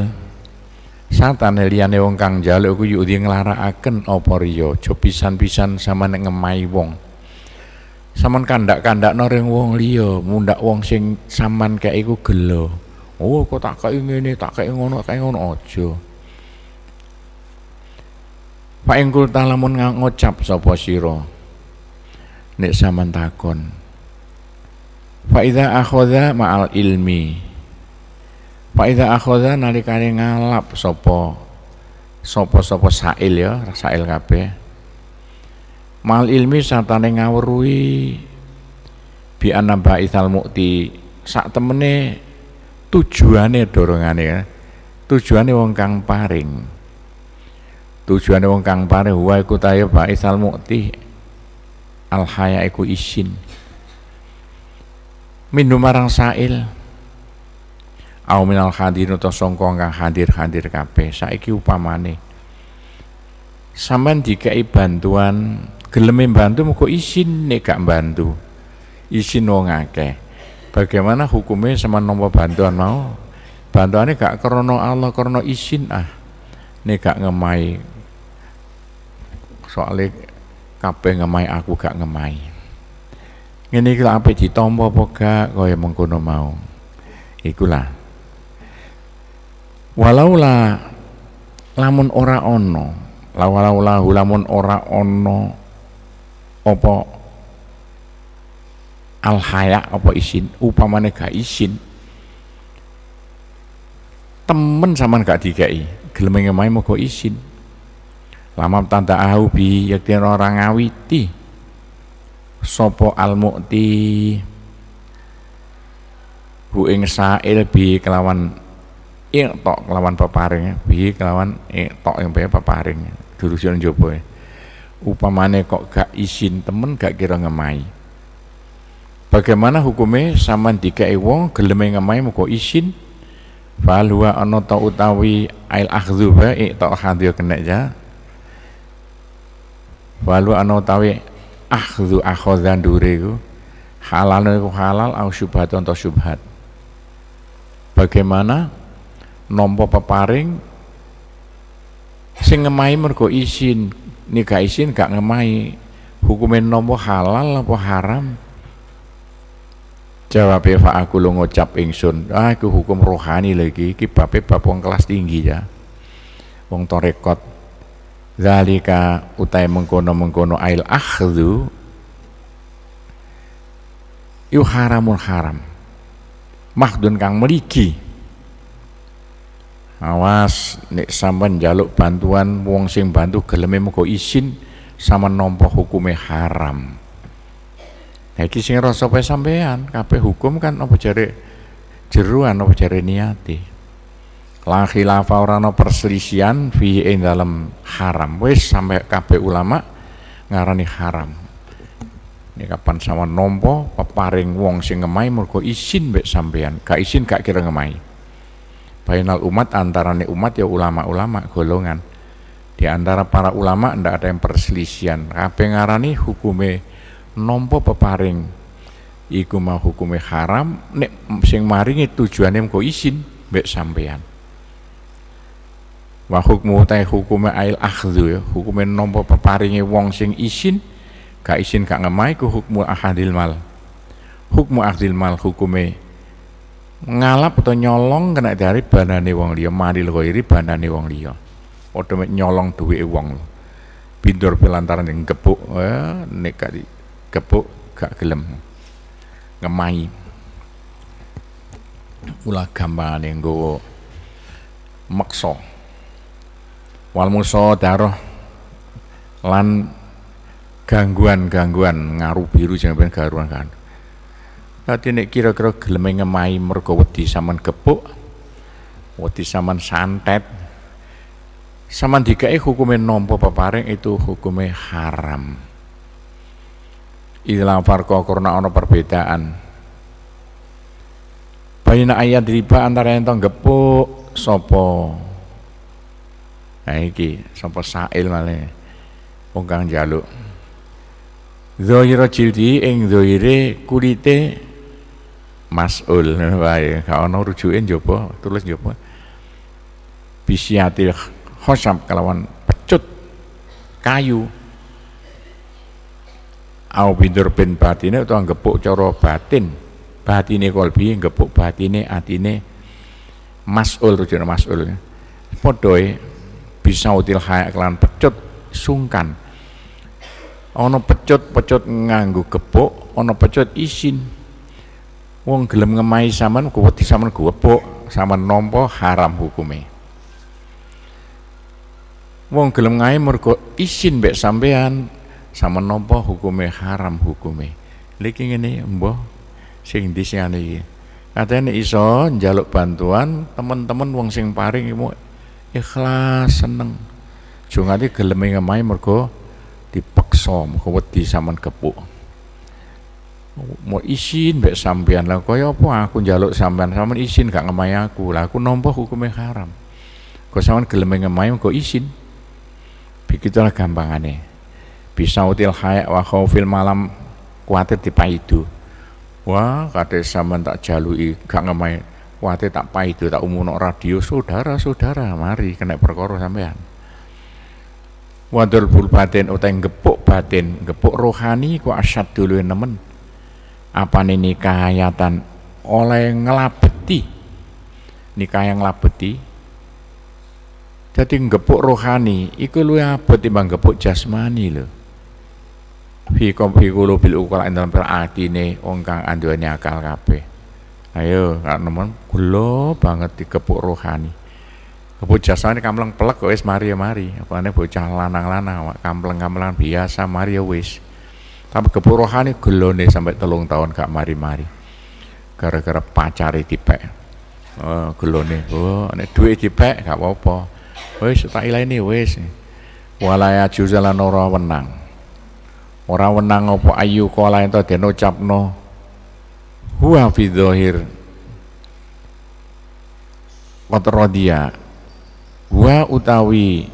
Satane liyane wong kang njaluk ku yuk nglarakaken apa Rio? Aja pisan-pisan sama nek ngemai wong Saman kandak-kandak ring wong liya, mundak wong sing saman kayak iku gelo. Oh, kok tak kayak ngene, tak kayak ngono, kayak ngono aja. Pak Engkul talamun ngocap sapa sira? nek sampean takon fa idza ma'al ilmi fa idza akhadha nalikane ngalap sapa sapa-sapa sail ya sail kabeh mal ilmi satane ngawruhi bi anaba ithal mukti sak temene tujuane dorongane ya. Tujuane wong kang paring. Tujuane wong kang paring wa iku tayo ba ithal mukti al haya iku isin. Minum marang sail. Au minal hadir utawa sangka kang hadir-hadir kabeh. Saiki upamane sampean dikai bantuan geleme bantu muga isin nek gak bantu isin wong akeh. Bagaimana hukumnya sama nomor bantuan mau? Bantuannya gak krono Allah krono isin ah. Nek gak ngemai. Soalnya kabeh ngemai aku gak ngemai. Ngene iki ape ditampa apa gak kaya mengkono mau. Ikulah. Walaula lamun ora ono lawalaula lamun ora ono apa al haya apa isin? Upamane gak isin. Temen sama gak dikai gelem ngemae moga isin. Lama tanda ahu bi yakti orang ngawiti. Sopo al mukti hu ing sa'il bi kelawan tok kelawan peparing bi kelawan tok yang pe peparing durusun jopo upamane kok gak izin temen gak kira ngemai. Bagaimana hukumnya? Sama dikai wong geleme ngemai muka izin. Fal huwa ana ta utawi ail akhdhu ba tok hadir kena ja. Walu ana utawi akhdhu akhadhan dure iku halal iku halal au syubhat atau syubhat. Bagaimana? Nompo peparing sing ngemai mergo izin ini gak izin gak ngemai. Hukumin nompo halal apa haram. Jawab fa aku lo ngucap ingsun. Ah itu hukum rohani lagi. Iki bape bab kelas tinggi ya. Wong torekot zalika utai mengkono-mengkono ail akhdhu. Yu haramun haram. Mahdun kang meligi awas nek sampean jaluk bantuan wong sing bantu geleme muga izin sama nompo hukume haram. Nah, iki sing rasa sampean kabeh hukum kan apa jare jeruan apa jare niati. La khilafa ora ana perselisihan fi ing dalam haram. Wis sampai kabeh ulama ngarani haram. Ini kapan sama nompo peparing wong sing ngemai mergo izin mbek sampean. Gak izin gak kira ngemai bainal umat antarane umat ya ulama-ulama golongan. Di antara para ulama ndak ada yang perselisihan. Kabeh ngarani hukume nompo peparing. Iku mau hukume haram nek sing maringi tujuane mengko izin mbek sampean wa hukmu ta hukume ail akhdhu ya hukume nampa peparinge wong sing isin gak isin gak ngemai ku hukmu ahadil mal. Hukmu ahadil mal hukume ngalap atau nyolong kena dari bandane wong liya maril ghairi bandane wong liya. Padha nyolong duwike wong pindur pelantaran yang gepuk eh, nek gak gepuk gak gelem. Ngemai ulah gampangane nggo maksa wal daroh lan gangguan-gangguan ngaru biru jangan garuan kan Tadi nek kira-kira gelem ngemai mergo wedi sampean gepuk, wedi sampean santet, sampean dikai hukume nampa peparing itu hukume haram. Ilah farqa karena ana perbedaan. Bayina ayat riba antara yang gepuk sapa Nah iki sapa sail malih wong kang njaluk. Zahira jildi ing zahire kulite mas'ul wae gak ana rujuke njaba tulis njaba. Bisiatil khosab kelawan pecut kayu. Au bidur bin batine utawa gepuk cara batin. Batine kolbi gepuk batine atine mas'ul rujukne mas'ul padha bisa util hayak kelan pecut sungkan. Ono pecut-pecut nganggu gepuk ono pecut isin wong gelem ngemai saman kuwati saman gepuk saman nompo haram hukume. Wong gelem ngae mergo isin mbek sampean sama nopo hukume haram hukume. Liki ngene mbah sing ndi sing iki? Katene iso njaluk bantuan teman-teman wong sing paring iku ikhlas seneng. Jungati gelem ngemae mergo dipaksa mergo wedi sampean kepuk mau isin mbek sampean. Lah kaya apa? Aku njaluk sampean. Sampean isin gak ngemai aku. Lah aku nampa hukumnya haram. Kok sampean gelem ngemai kok isin begitulah gampangannya bisa util hayak wa khaufil malam kuatir dipaidu wah kate sampean tak jalui gak ngemai. Kuatir tak paidu tak umum radio. Saudara-saudara mari kena perkara sampean. Wadul bul batin utai gepuk batin. Gepuk rohani ku asyad dulu nemen apa nih nikahayatan oleh ngelabeti nikah yang ngelabeti jadi ngepuk rohani. Iku lu abot timbang ngepuk jasmani lho. Fi fi bil ukala dalam nih wong kang anduane akal kabeh. Ayo kak nemen kulo banget dikepuk rohani. Kepuk jasmani kampleng pelek wis mari ya mari. Apane bocah lanang-lanang kampleng-kampleng biasa mari ya wis tapi kepuk rohani gelone sampai telung tahun gak mari-mari. Gara-gara pacari dipek. Oh, gelone oh nek duit dipek gak apa-apa. Wis tak ini wis. Walaya juzalan ora wenang. Ora wenang apa ayu kala ento den ucapno? Huwa fi dzahir Watrodia Wa utawi.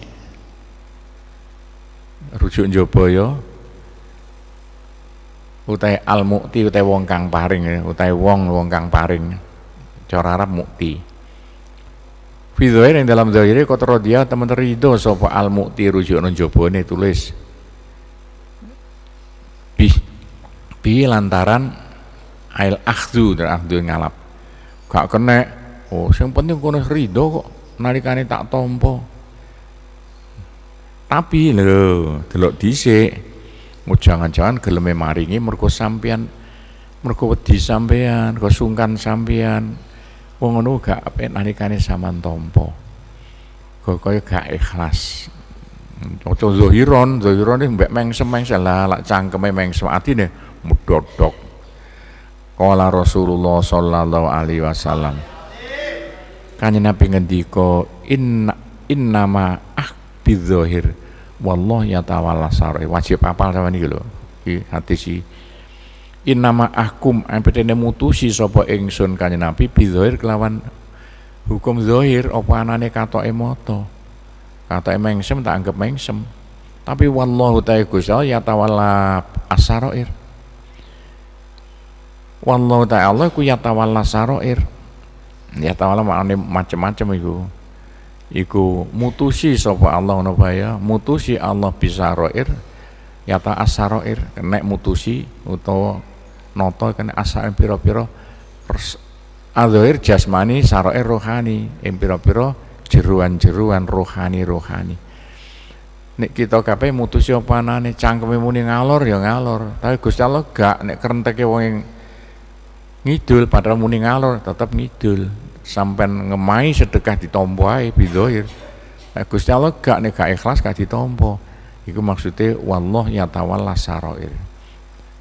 Rujuk njaba ya utai al mukti utai wong kang paring utai wong wong kang paring. Cara Arab mukti Fi yang dalam zahiri kotor dia teman terido sopa al mukti rujuk jobone tulis. Bi bi lantaran ail akhdu dan akhdu ngalap. Gak kena. Oh yang penting kono rido kok nalikane tak tompo tapi lho delok dhisik jangan-jangan geleme maringi mergo sampean mergo wedi sampean kok sungkan sampean wong ngono gak apik nalikane sampean tampa. Kok kaya gak ikhlas. Ojo zohiron, zohiron ini mbak mengsem mengsem lah, lak cangkeme mengsem atine mudodok. Kala Rasulullah sallallahu alaihi wasallam. Kanjeng Nabi ngendika inna innama akbidzohir wallah yatawalla sarai. Wajib apal sama niki lho. Hadis iki innama ahkum ampetene mutusi sapa ingsun kanjeng Nabi bidzahir kelawan hukum zahir apa anane katoke mata. Katoke mengsem tak anggap mengsem. Tapi wallahu ta'ala Gusti ya tawalla asarair wallahu ta'ala ku ya tawalla sarair ya tawalla maknane macam-macam iku iku mutusi sapa Allah ngono ya. Mutusi Allah bisarair ya ta asarair nek mutusi utawa noto kan asa piro-piro adzohir jasmani saroe rohani yang piro-piro jeruan-jeruan rohani-rohani. Nek kita kabeh mutusi apa anane cangkeme muni ngalor ya ngalor. Tapi Gusti Allah gak nek kerenteke wong ngidul padahal muni ngalor tetap ngidul sampai ngemai sedekah ditompo ae bidhohir nek Gusti Allah gak nek gak ikhlas gak ditompo. Iku maksudnya wallah yatawalla saroir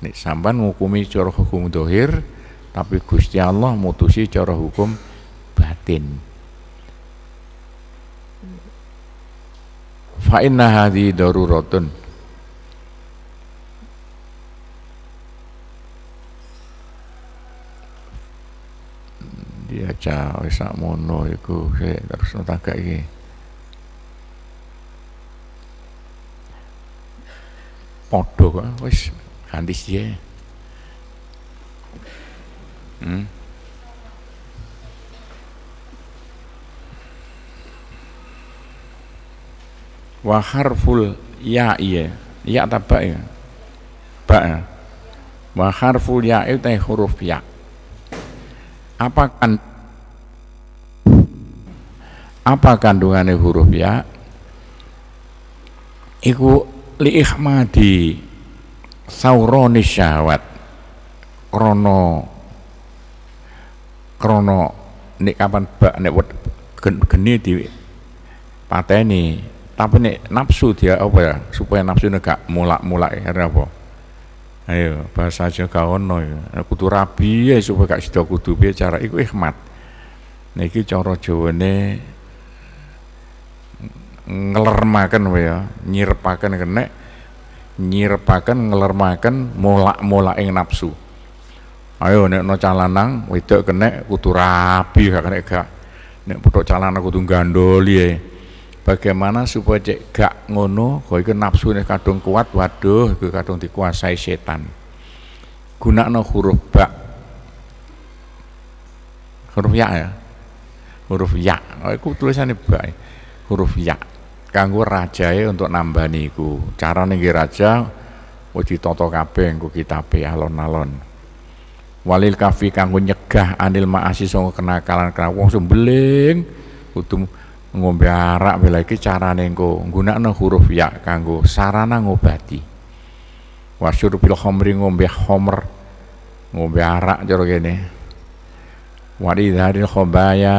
nek sampan ngukumi cara hukum dohir tapi Gusti Allah mutusi cara hukum batin. Fa inna hadhi daruratun dia cah wis mono iku sik terus tak iki padha kok wis Handis dia. Hmm. Wa harful ya iya. Ya tabak ya. Ba ya. Wa harful ya itu huruf ya. Apa kan apa kandungannya huruf ya? Iku li ihmadi sauroni syahwat. Krono krono nek kapan bak nek geni di pateni. Tapi nek nafsu dia apa ya supaya nafsu gak mulak-mulak karena apa ayo bahasa aja gak ono ya. Kudu rabi ya supaya gak sida kudu. Piye cara iku ikhmat. Niki cara jawane ngelermaken ya. Nyirepaken kena nyirepaken ngelermaken mulak-mulak ing nafsu ayo nek no calanang wedok kena kudu rabi gak kena gak. Nek putuk calana kudu gandoli ya bagaimana supaya cek gak ngono kok iku nafsu nek kadung kuat waduh iku kadung dikuasai setan. Gunakno huruf ba. Huruf ya ya? Huruf ya. Oh, iku tulisannya ba huruf ya. Kanggo rajae untuk nambah niku cara nggih raja wis ditata kabeh engko kitabe alon-alon. Walil kafi kanggo nyegah anil maasi sanga kenakalan kenakalan wong sembeling kudu ngombe arak bela iki carane engko nggunakno huruf ya kanggo sarana ngobati. Wasyurbil khamri ngombe khamr ngombe arak cara kene. Walidharil khobaya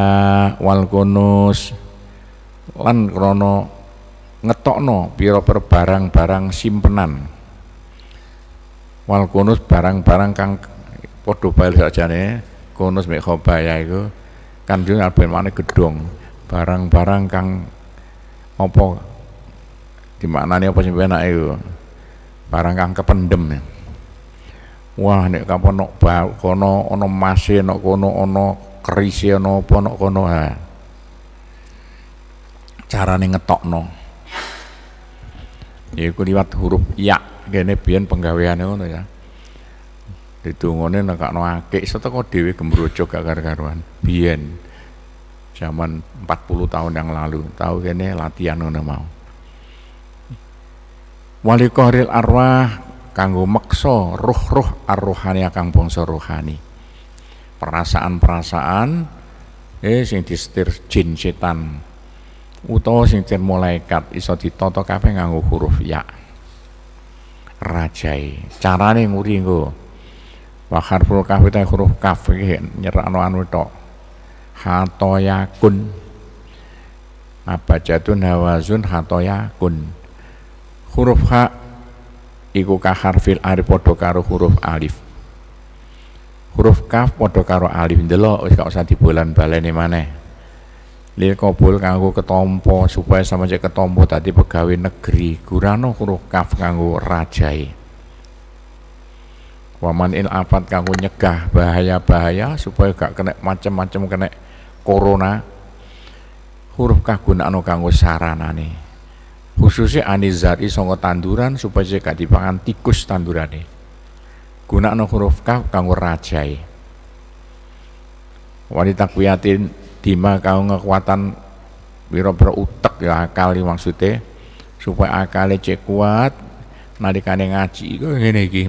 wal kunus. Lan krana ngetokno per barang-barang simpenan. Wal kunus barang-barang kang padha bae sakjane kunus mek khobaya iku kan ben mana gedung barang-barang kang apa di mana nih apa sih enak itu barang kang kependem nih wah nek kapan nok kono ono masih nok kono ono kerisi ono apa nok kono ha. Cara nih ngetok no ya aku liwat huruf ya gini biar penggaweannya ngono ya. Ditungone nek no akik seteko dhewe gembrojo gak karo-karuan. Biyen zaman 40 tahun yang lalu. Tahu kene latihan ngono mau. Wali qahril arwah kanggo meksa ruh-ruh arrohani kang bangsa rohani. Perasaan-perasaan eh sing disetir jin setan. Utawa sing ten malaikat iso ditata kabeh nganggo huruf ya. Rajai. Carane nguri nggo. Wa harful kaf huruf kaf nyerakno anu tok hatoyakun. Abajatun hawazun hatoyakun. Huruf ha iku ka harfil alif padha karo huruf alif. Huruf kaf padha karo alif. Ndelok wis gak usah dibulan baleni maneh. Lil kabul kanggo ketompo supaya sama cek ketompo tadi pegawai negeri. Gurano huruf kaf kanggo rajai. Waman il afat kanggo nyegah bahaya-bahaya supaya gak kena macam-macam kena corona huruf kagunakno kanggo saranane. Khususnya anizati songo tanduran supaya gak dipangan tikus tandurane. Gunakno huruf kaf kanggo rajai. Wanita kuyatin dima kanggo kekuatan biro-biro utek ya akal maksudnya supaya akalnya cek kuat nalikane ngaji. Itu ngene iki?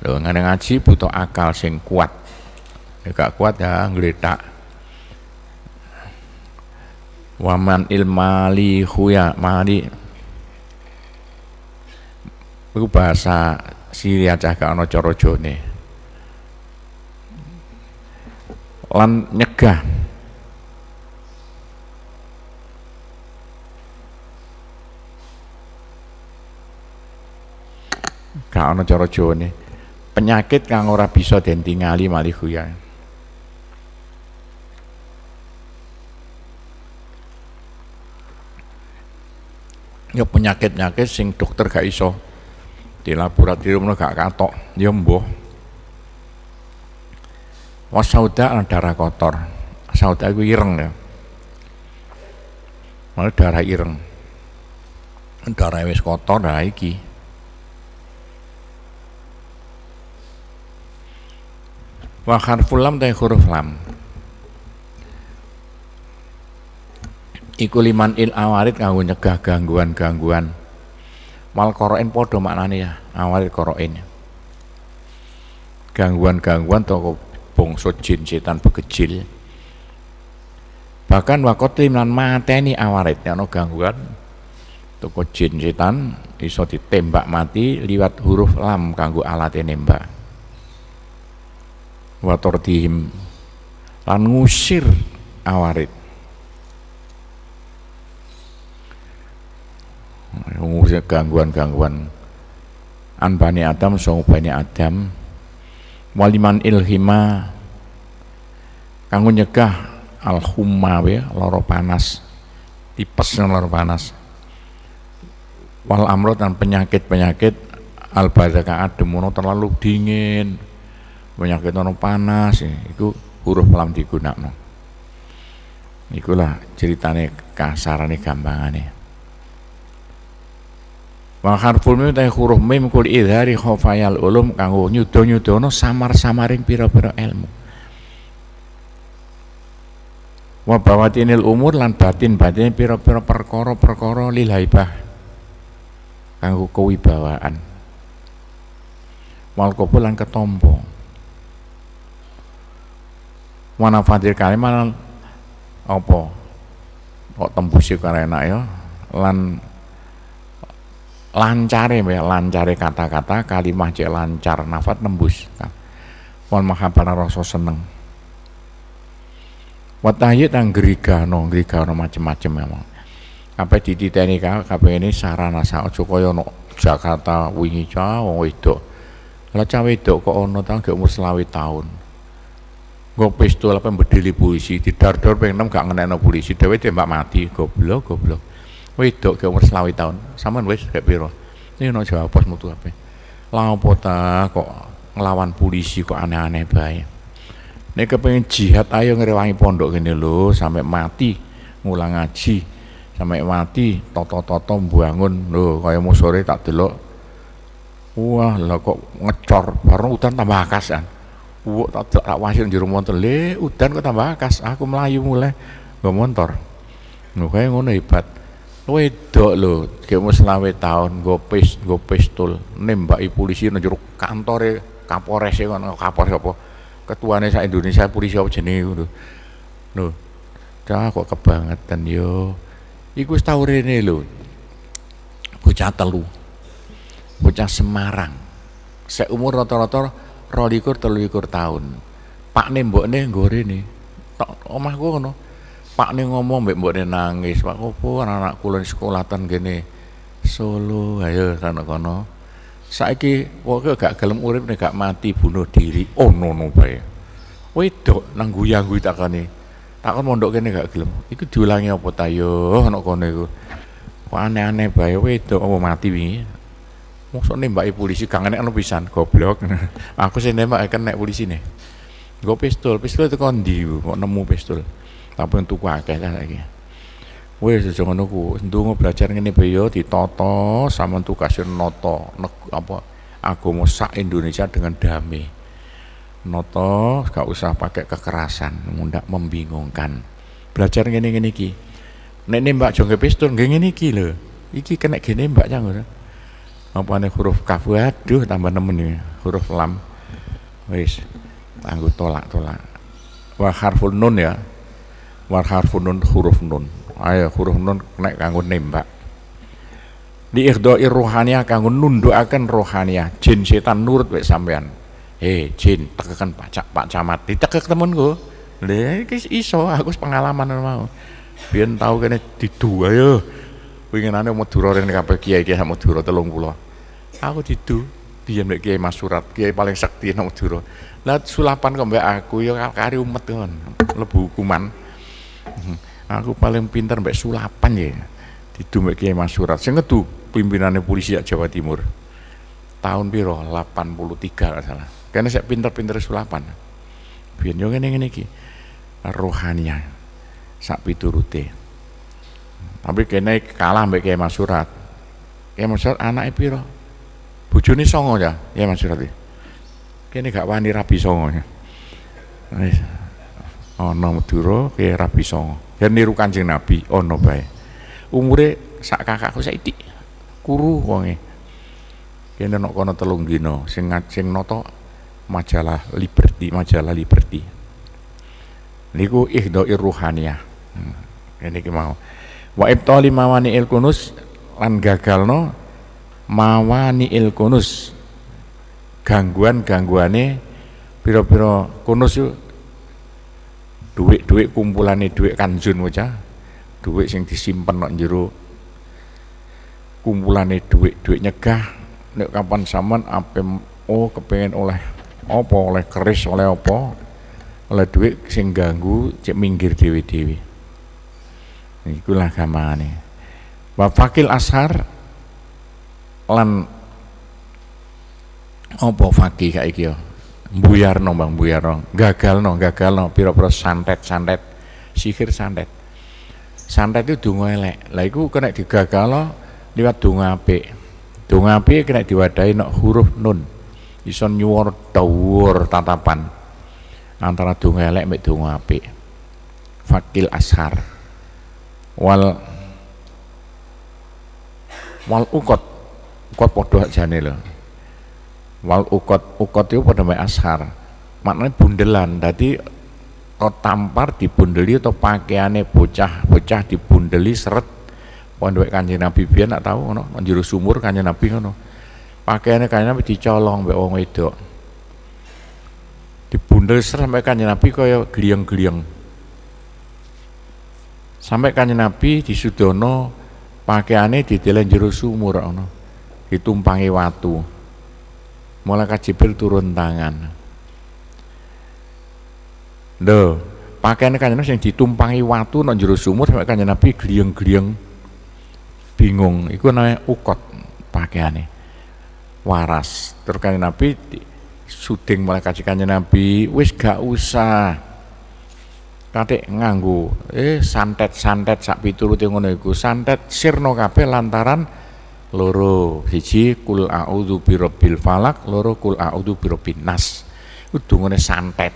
Lho ngene ngaji butuh akal sing kuat gak kuat ya ngeletak waman ilmali huya mali. Itu bahasa Syria cah gak cara jone lan nyegah. Gak ana penyakit kang ora bisa den malih huya ya penyakit-penyakit sing dokter gak iso di laboratorium gak katok ya mbuh. Wasauda darah kotor. Sauda itu ireng ya. Malah darah ireng. Darah wis kotor nah iki. Wa harful lam huruf lam iku liman il awarid kanggo nyegah gangguan-gangguan. Mal koroin podo maknane ya awarid koroin. Gangguan-gangguan toko bongso jin setan begejil. Bahkan wakot liman mateni awarid no gangguan. Toko jin setan iso ditembak mati liwat huruf lam kanggo alat nembak. Wator dihim lan ngusir awarid ngurus gangguan-gangguan an bani Adam sang bani Adam. Waliman ilhima kanggo nyegah al humma we loro panas tipes loro panas. Wal amrod dan penyakit-penyakit al badakaat demono terlalu dingin penyakit ono panas ya, itu huruf lam digunakan ikulah ceritane kasarane gampangane Wa harful mim ta huruf mim kul idhari khofayal ulum kanggo nyuda-nyudana samar-samaring pira-pira ilmu. Wa bawatinil umur lan batin-batin pira-pira perkara-perkara lil haibah kanggo kewibawaan. Wal qabul lan ketompo. Mana fadil kalimat apa? Kok tembusi karena ya lan lancare ya lancare kata-kata kalimah cek lancar nafat nembus. Wal mahabbah rasa seneng. Wa tahyid ang grigano grigano macem-macem memang apa dititeni kabeh ini sarana sak aja kaya no Jakarta wingi cah wedok. Lah cah wedok kok ono ta gak umur selawi tahun. Gue pistol apa berdiri polisi didar-dar pengen gak ngenekno polisi dhewe tembak mati goblok goblok wedok ke umur selawi tahun sama wis kayak piro ini no jawab pos mutu apa lapo ta kok ngelawan polisi kok aneh-aneh bae. Nek kepengen jihad ayo ngerewangi pondok gini lo sampai mati ngulang ngaji sampai mati toto-toto bangun lo kaya mau sore tak delok. Wah lah kok ngecor baru udan tambah akasan wah tak tak wasin di rumah le udan kok tambah akas aku melayu mulai gue motor kayak ngono hebat wedok lho kayak selawe tahun go pis go pistol polisi nang kantore kapolres e ngono kapolres apa? Ketuane sak Indonesia polisi apa jenenge ngono? Lho cah kok kebangetan yo. Iku wis tau rene lho. Bocah telu bocah Semarang. Seumur rata-rata rolikur telulikur tahun. Pak nembokne nggo rene. Tok omahku ngono Pak nih ngomong mbak mbak nangis Pak opo anak-anak kula sekolatan gini Solo. Ayo sana kono. Saiki pokoknya gak gelem urip nih gak mati bunuh diri. Oh no no bae. Wedok nang guyang guyu takane takon mondok kene gak gelem. Iku diulangi apa ta? Yo ana kono iku. Kok aneh-aneh bae wedok apa mati wingi? Mosok nembaki polisi gak ngenekno pisan goblok. Aku sing nembak nek polisi nih Gue pistol, pistol itu kondi, kok nemu pistol tapi untuk akeh kan lagi wes aja ngono ku ndonga belajar ngene bae yo ditata sama kasih noto apa agama sak Indonesia dengan damai. Noto gak usah pakai kekerasan mundak membingungkan. Belajar ngene ngene iki. Nek nembak jongke pistol ngene iki lho. Iki kena gene mbak jangan apa nih huruf kaf? Aduh tambah nemen nih huruf lam. Wis anggo tolak tolak wa harful nun ya war harfun nun huruf nun ayo huruf nun naik kanggo nembak di ikhdoi rohania kanggo nundukaken rohania. Jin setan nurut wek sampean eh jin tekekan pak cak pak camat ditekek temenku lha iso aku pengalaman mau biyen tau kene didu ayo winginane Madura rene kabeh kiai-kiai Madura 30 aku didu biyen mek kiai Mas Surat kiai paling sakti nang Madura lah sulapan kok mbak aku ya kari umet kon lebu hukuman. Aku paling pintar mbak sulapan ya di mbak Kiai Mas Surat sing ngedu pimpinannya polisi Jawa Timur. Tahun piro? 83 gak salah. Karena saya pintar-pintar sulapan. Biar yo ngene ngene iki. Rohania sak piturute. Tapi kene kalah mbak Kiai Mas Surat Kiai Mas Surat anaknya piro? Bojone songo ya ya Mas Surat kene gak wani rabi songo ya ana Madura kaya Rabi Songo yen niru Kanjeng Nabi ana bae. Umure sak kakakku saiki kuru wonge. Kene nek kono telung dina sing sing nata majalah Liberty majalah Liberty. Niku ihdair ruhaniyah. Hmm. ini mau. Wa ibtali mawani il kunus lan gagalno mawani il kunus. Gangguan-gangguane pira-pira kunus duit-duit kumpulane duit kanjun waca duit sing disimpen nang jero. Kumpulane duit-duit nyegah. Nek kapan sampean ape oh kepengen oleh apa? Oleh keris oleh apa? Oleh duit sing ganggu cek minggir dewi-dewi ikulah gamane. Wa fakil ashar lan apa fakih kayak iki buyarno bang buyarno. Gagalno gagalno. Pira-pira santet-santet sihir santet. Santet itu dungo elek. Lah iku kena digagalo liwat donga apik. Donga apik kena diwadahi nok huruf nun. Iso nyuwur dawur tatapan. Antara donga elek mek donga apik. Fakil ashar. Wal wal ukot. Ukot padha jane lho wal ukot ukot itu pada mek ashar. Maknanya bundelan. Tadi kau tampar dibundeli atau pakaiannya bocah bocah dibundeli seret. Pondok kanjeng Nabi biar nak tahu no juru sumur kanjeng Nabi no pakaiannya kanjeng Nabi dicolong mbek wong wedok. Dibundel seret sampai kanjeng Nabi kaya gliang-gliang sampai kanjeng Nabi disudono pakaiannya didelen juru sumur no ditumpangi watu malaikat Jibril turun tangan Lho, pakaian kanjeng yang ditumpangi watu nang jero sumur sampai kanjeng Nabi glieng-glieng bingung. Iku namanya ukot pakaiannya. Waras. Terus kanjeng Nabi suding malaikat kanjeng Nabi, wis gak usah katik nganggu eh santet-santet sak piturute ngono iku santet sirno kabeh lantaran loro siji kul a'udzu birabbil falak loro kul a'udzu birabbin nas. Dungane santet.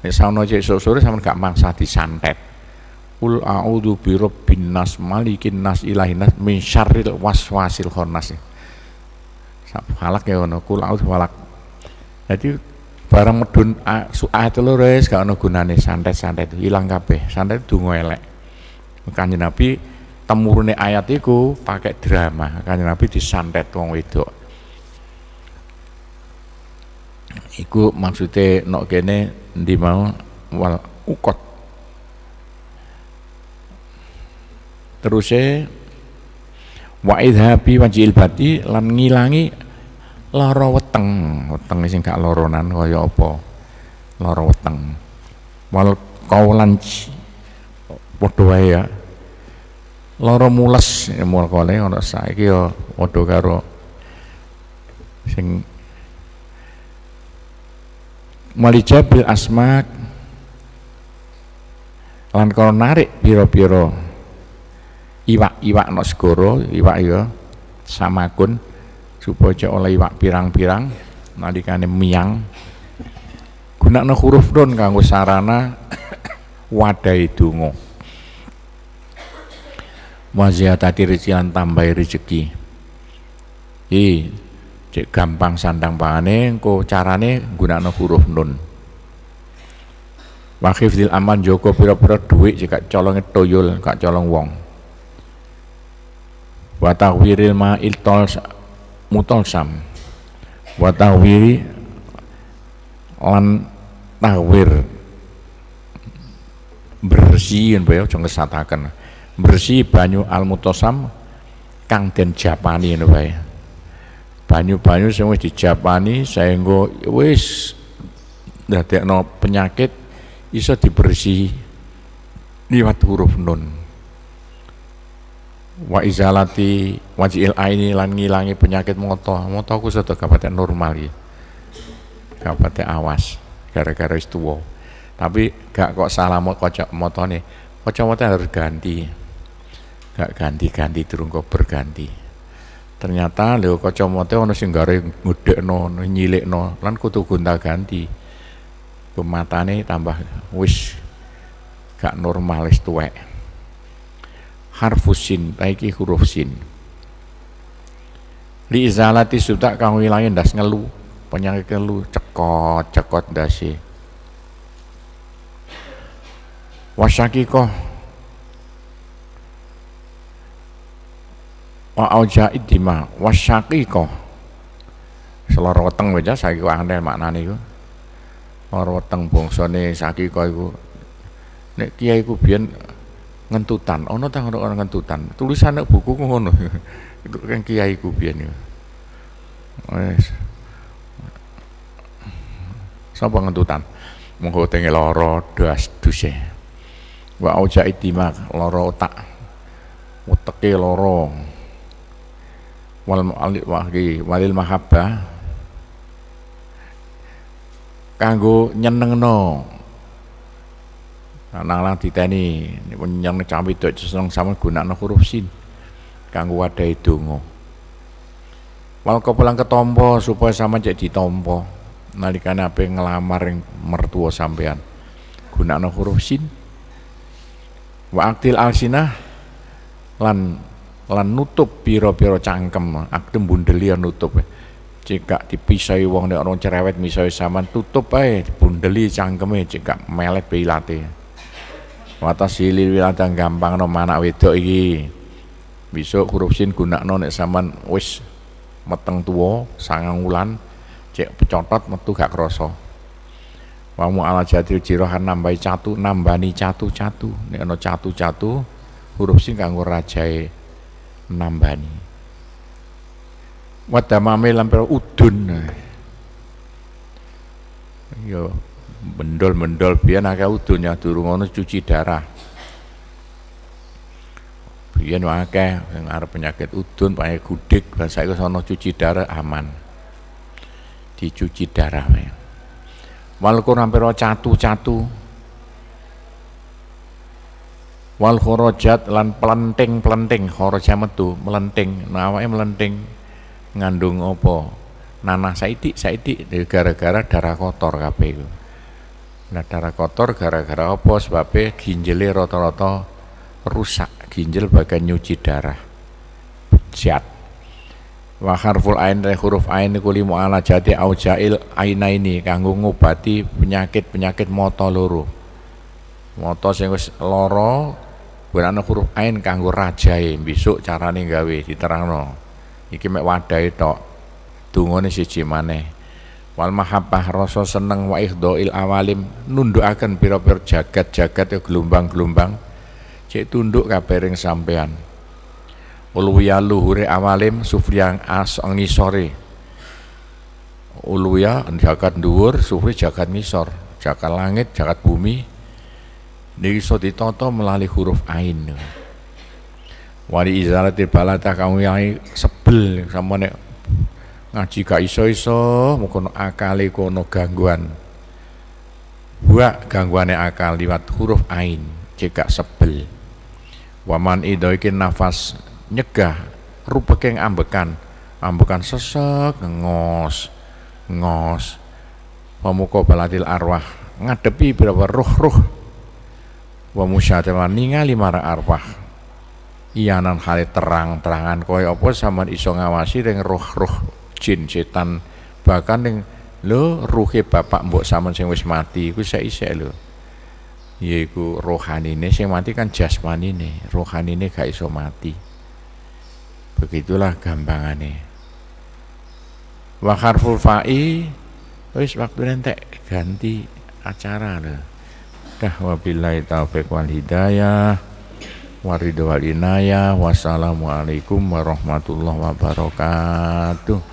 Nek sauna cek sore sampean gak mangsa disantet. Kul a'udzu birabbin nas malikin nas ilahin nas min syarril waswasil khannas. Falak ya ngono kul a'udzu falak. Jadi barang medun ayat loro wis gak ono gunane santet-santet ilang kabeh. Santet donga elek. Kanjeng Nabi temurune ayat itu pakai drama. Kan Nabi disantet wong wedok. Iku maksudnya nok kene ndi mau? Wal ukot. Terusé wa idhabi wajil bati lan ngilangi lara weteng. Weteng sing gak loronan kaya apa? Lara weteng. Wal kaulan padha wae ya lara mules mulkane ana saiki ya padha karo sing malijabil asmak lan kalau narik piro-piro iwak-iwak no segoro iwak ya samakun supaya oleh iwak pirang-pirang nalikane miang gunakno huruf don kanggo sarana wadai donga tadi recilan tambah rezeki. I cek gampang sandang pangane engko carane gunakno huruf nun. Wakif aman joko pira-pira duit jika colongnya toyol kak colong wong. Watawiril ma iltol mutolsam watawiri lan tawir bersihin bayo jangan kesatakan bersih banyu almutosam kang den japani ngono bae banyu-banyu sing wis dijapani saengga wis ndadekno penyakit iso dibersih liwat huruf nun. Wa izalati wajil aini lan ngilangi penyakit moto moto aku sudah kabupaten normal ya kabupaten awas gara-gara wis tuwa. Tapi gak kok salah kocok motone. Kocok moto harus ganti gak ganti-ganti durung kok berganti. Ternyata lho kacamata ana sing gare ngudekno nyilikno lan kudu gonta ganti. Kematane tambah wis gak normal wis tuwek. Harfusin taiki huruf sin. Li izalati sudah kang wilangi ndas ngelu penyakit ngelu cekot cekot ndase. Wasyakikoh wa aujaid dima wasyaqiqah seloro weteng wae saiki aneh maknane iku. Lara weteng bangsane saqiqah iku. Nek kiai iku biyen ngentutan ana ta ora ngentutan? Tulisan nek buku ngono. Itu kan kiai ku biyen yo wis. Sapa ngentutan? Monggo tenge lara das duse wa auja itimak lara otak. Uteke lara wal wahki walil mahabbah. Kanggo nyenengno. Nang lang diteni nyeneng cawe itu seneng sama gunakno huruf sin kanggo wadahi donga. Wal kepulang ketompo supaya sama cek ditompo. Nalikane ape ngelamar yang mertua sampean gunakno huruf sin. Wa aktil alsinah lan lan nutup piro-piro cangkem. Aktem bundeli nutup. Jika dipisai wong nek orang cerewet misalnya saman tutup ae bundeli cangkeme jika melet pilate. Watas silil wilatan gampang no anak wedok iki. Besok huruf sin gunakno nek saman wis meteng tuwa sangang wulan cek pecotot metu gak krasa. Wamu ala jati jirohan nambahi catu nambani catu-catu. Nek ana catu-catu huruf sin kanggo rajae nambani wadamame lampir udun. Yo mendol-mendol biyen akeh udun ya durung ngono cuci darah. Biyen akeh sing arep penyakit udun pakai gudik bahasa iku sono cuci darah aman. Dicuci darah wal hampir catu-catu wal khorojat lan pelenting-pelenting khoroja metu melenting. Nah awake melenting ngandung apa? Nanah saidik saidik gara-gara darah kotor kabeh iku. Nah darah kotor gara-gara apa? Sebabnya ginjele rata-rata rusak. Ginjal bagian nyuci darah. Jat. Wa harful ain dari huruf ain iku limu ala jati au jail aina ini kanggo ngobati penyakit-penyakit moto loro. Moto sing wis lara gunane huruf ain kanggo rajae besok carane gawe diterangno. Iki mek wadahe tok. Dungane siji maneh. Wal mahabbah rasa seneng wa ikhdail awalim nundukaken pira-pira jagat-jagat ya gelombang-gelombang. Cek tunduk kabeh sampean. Uluya luhure awalim sufri yang as ngisore. Uluya jagat dhuwur sufri jagat ngisor. Jagat langit jagat bumi niki iso ditata melalui huruf ain. Wali izalatil balata kamu yang sebel. Sama nek ngaji gak iso-iso mungkin akali kono gangguan. Buat gangguannya akal liwat huruf ain jika sebel. Waman idoikin nafas nyegah rupeke ambekan ambekan sesek ngos ngos. Pemuka balatil arwah. Ngadepi berapa ruh-ruh wa musyatilan ningali marang arwah. Iyanan hale terang-terangan kaya apa sama iso ngawasi ring roh-roh jin setan? Bahkan ring lo ruhe bapak mbok sampean sing wis mati iku isek lho. Yaiku rohanine sing mati kan jasmanine rohanine gak iso mati. Begitulah gampangannya wa harful fa'i wis waktu nanti ganti acara loh dah wabillahi taufiq wal hidayah. Waridho wal inayah. Wassalamualaikum warahmatullahi wabarakatuh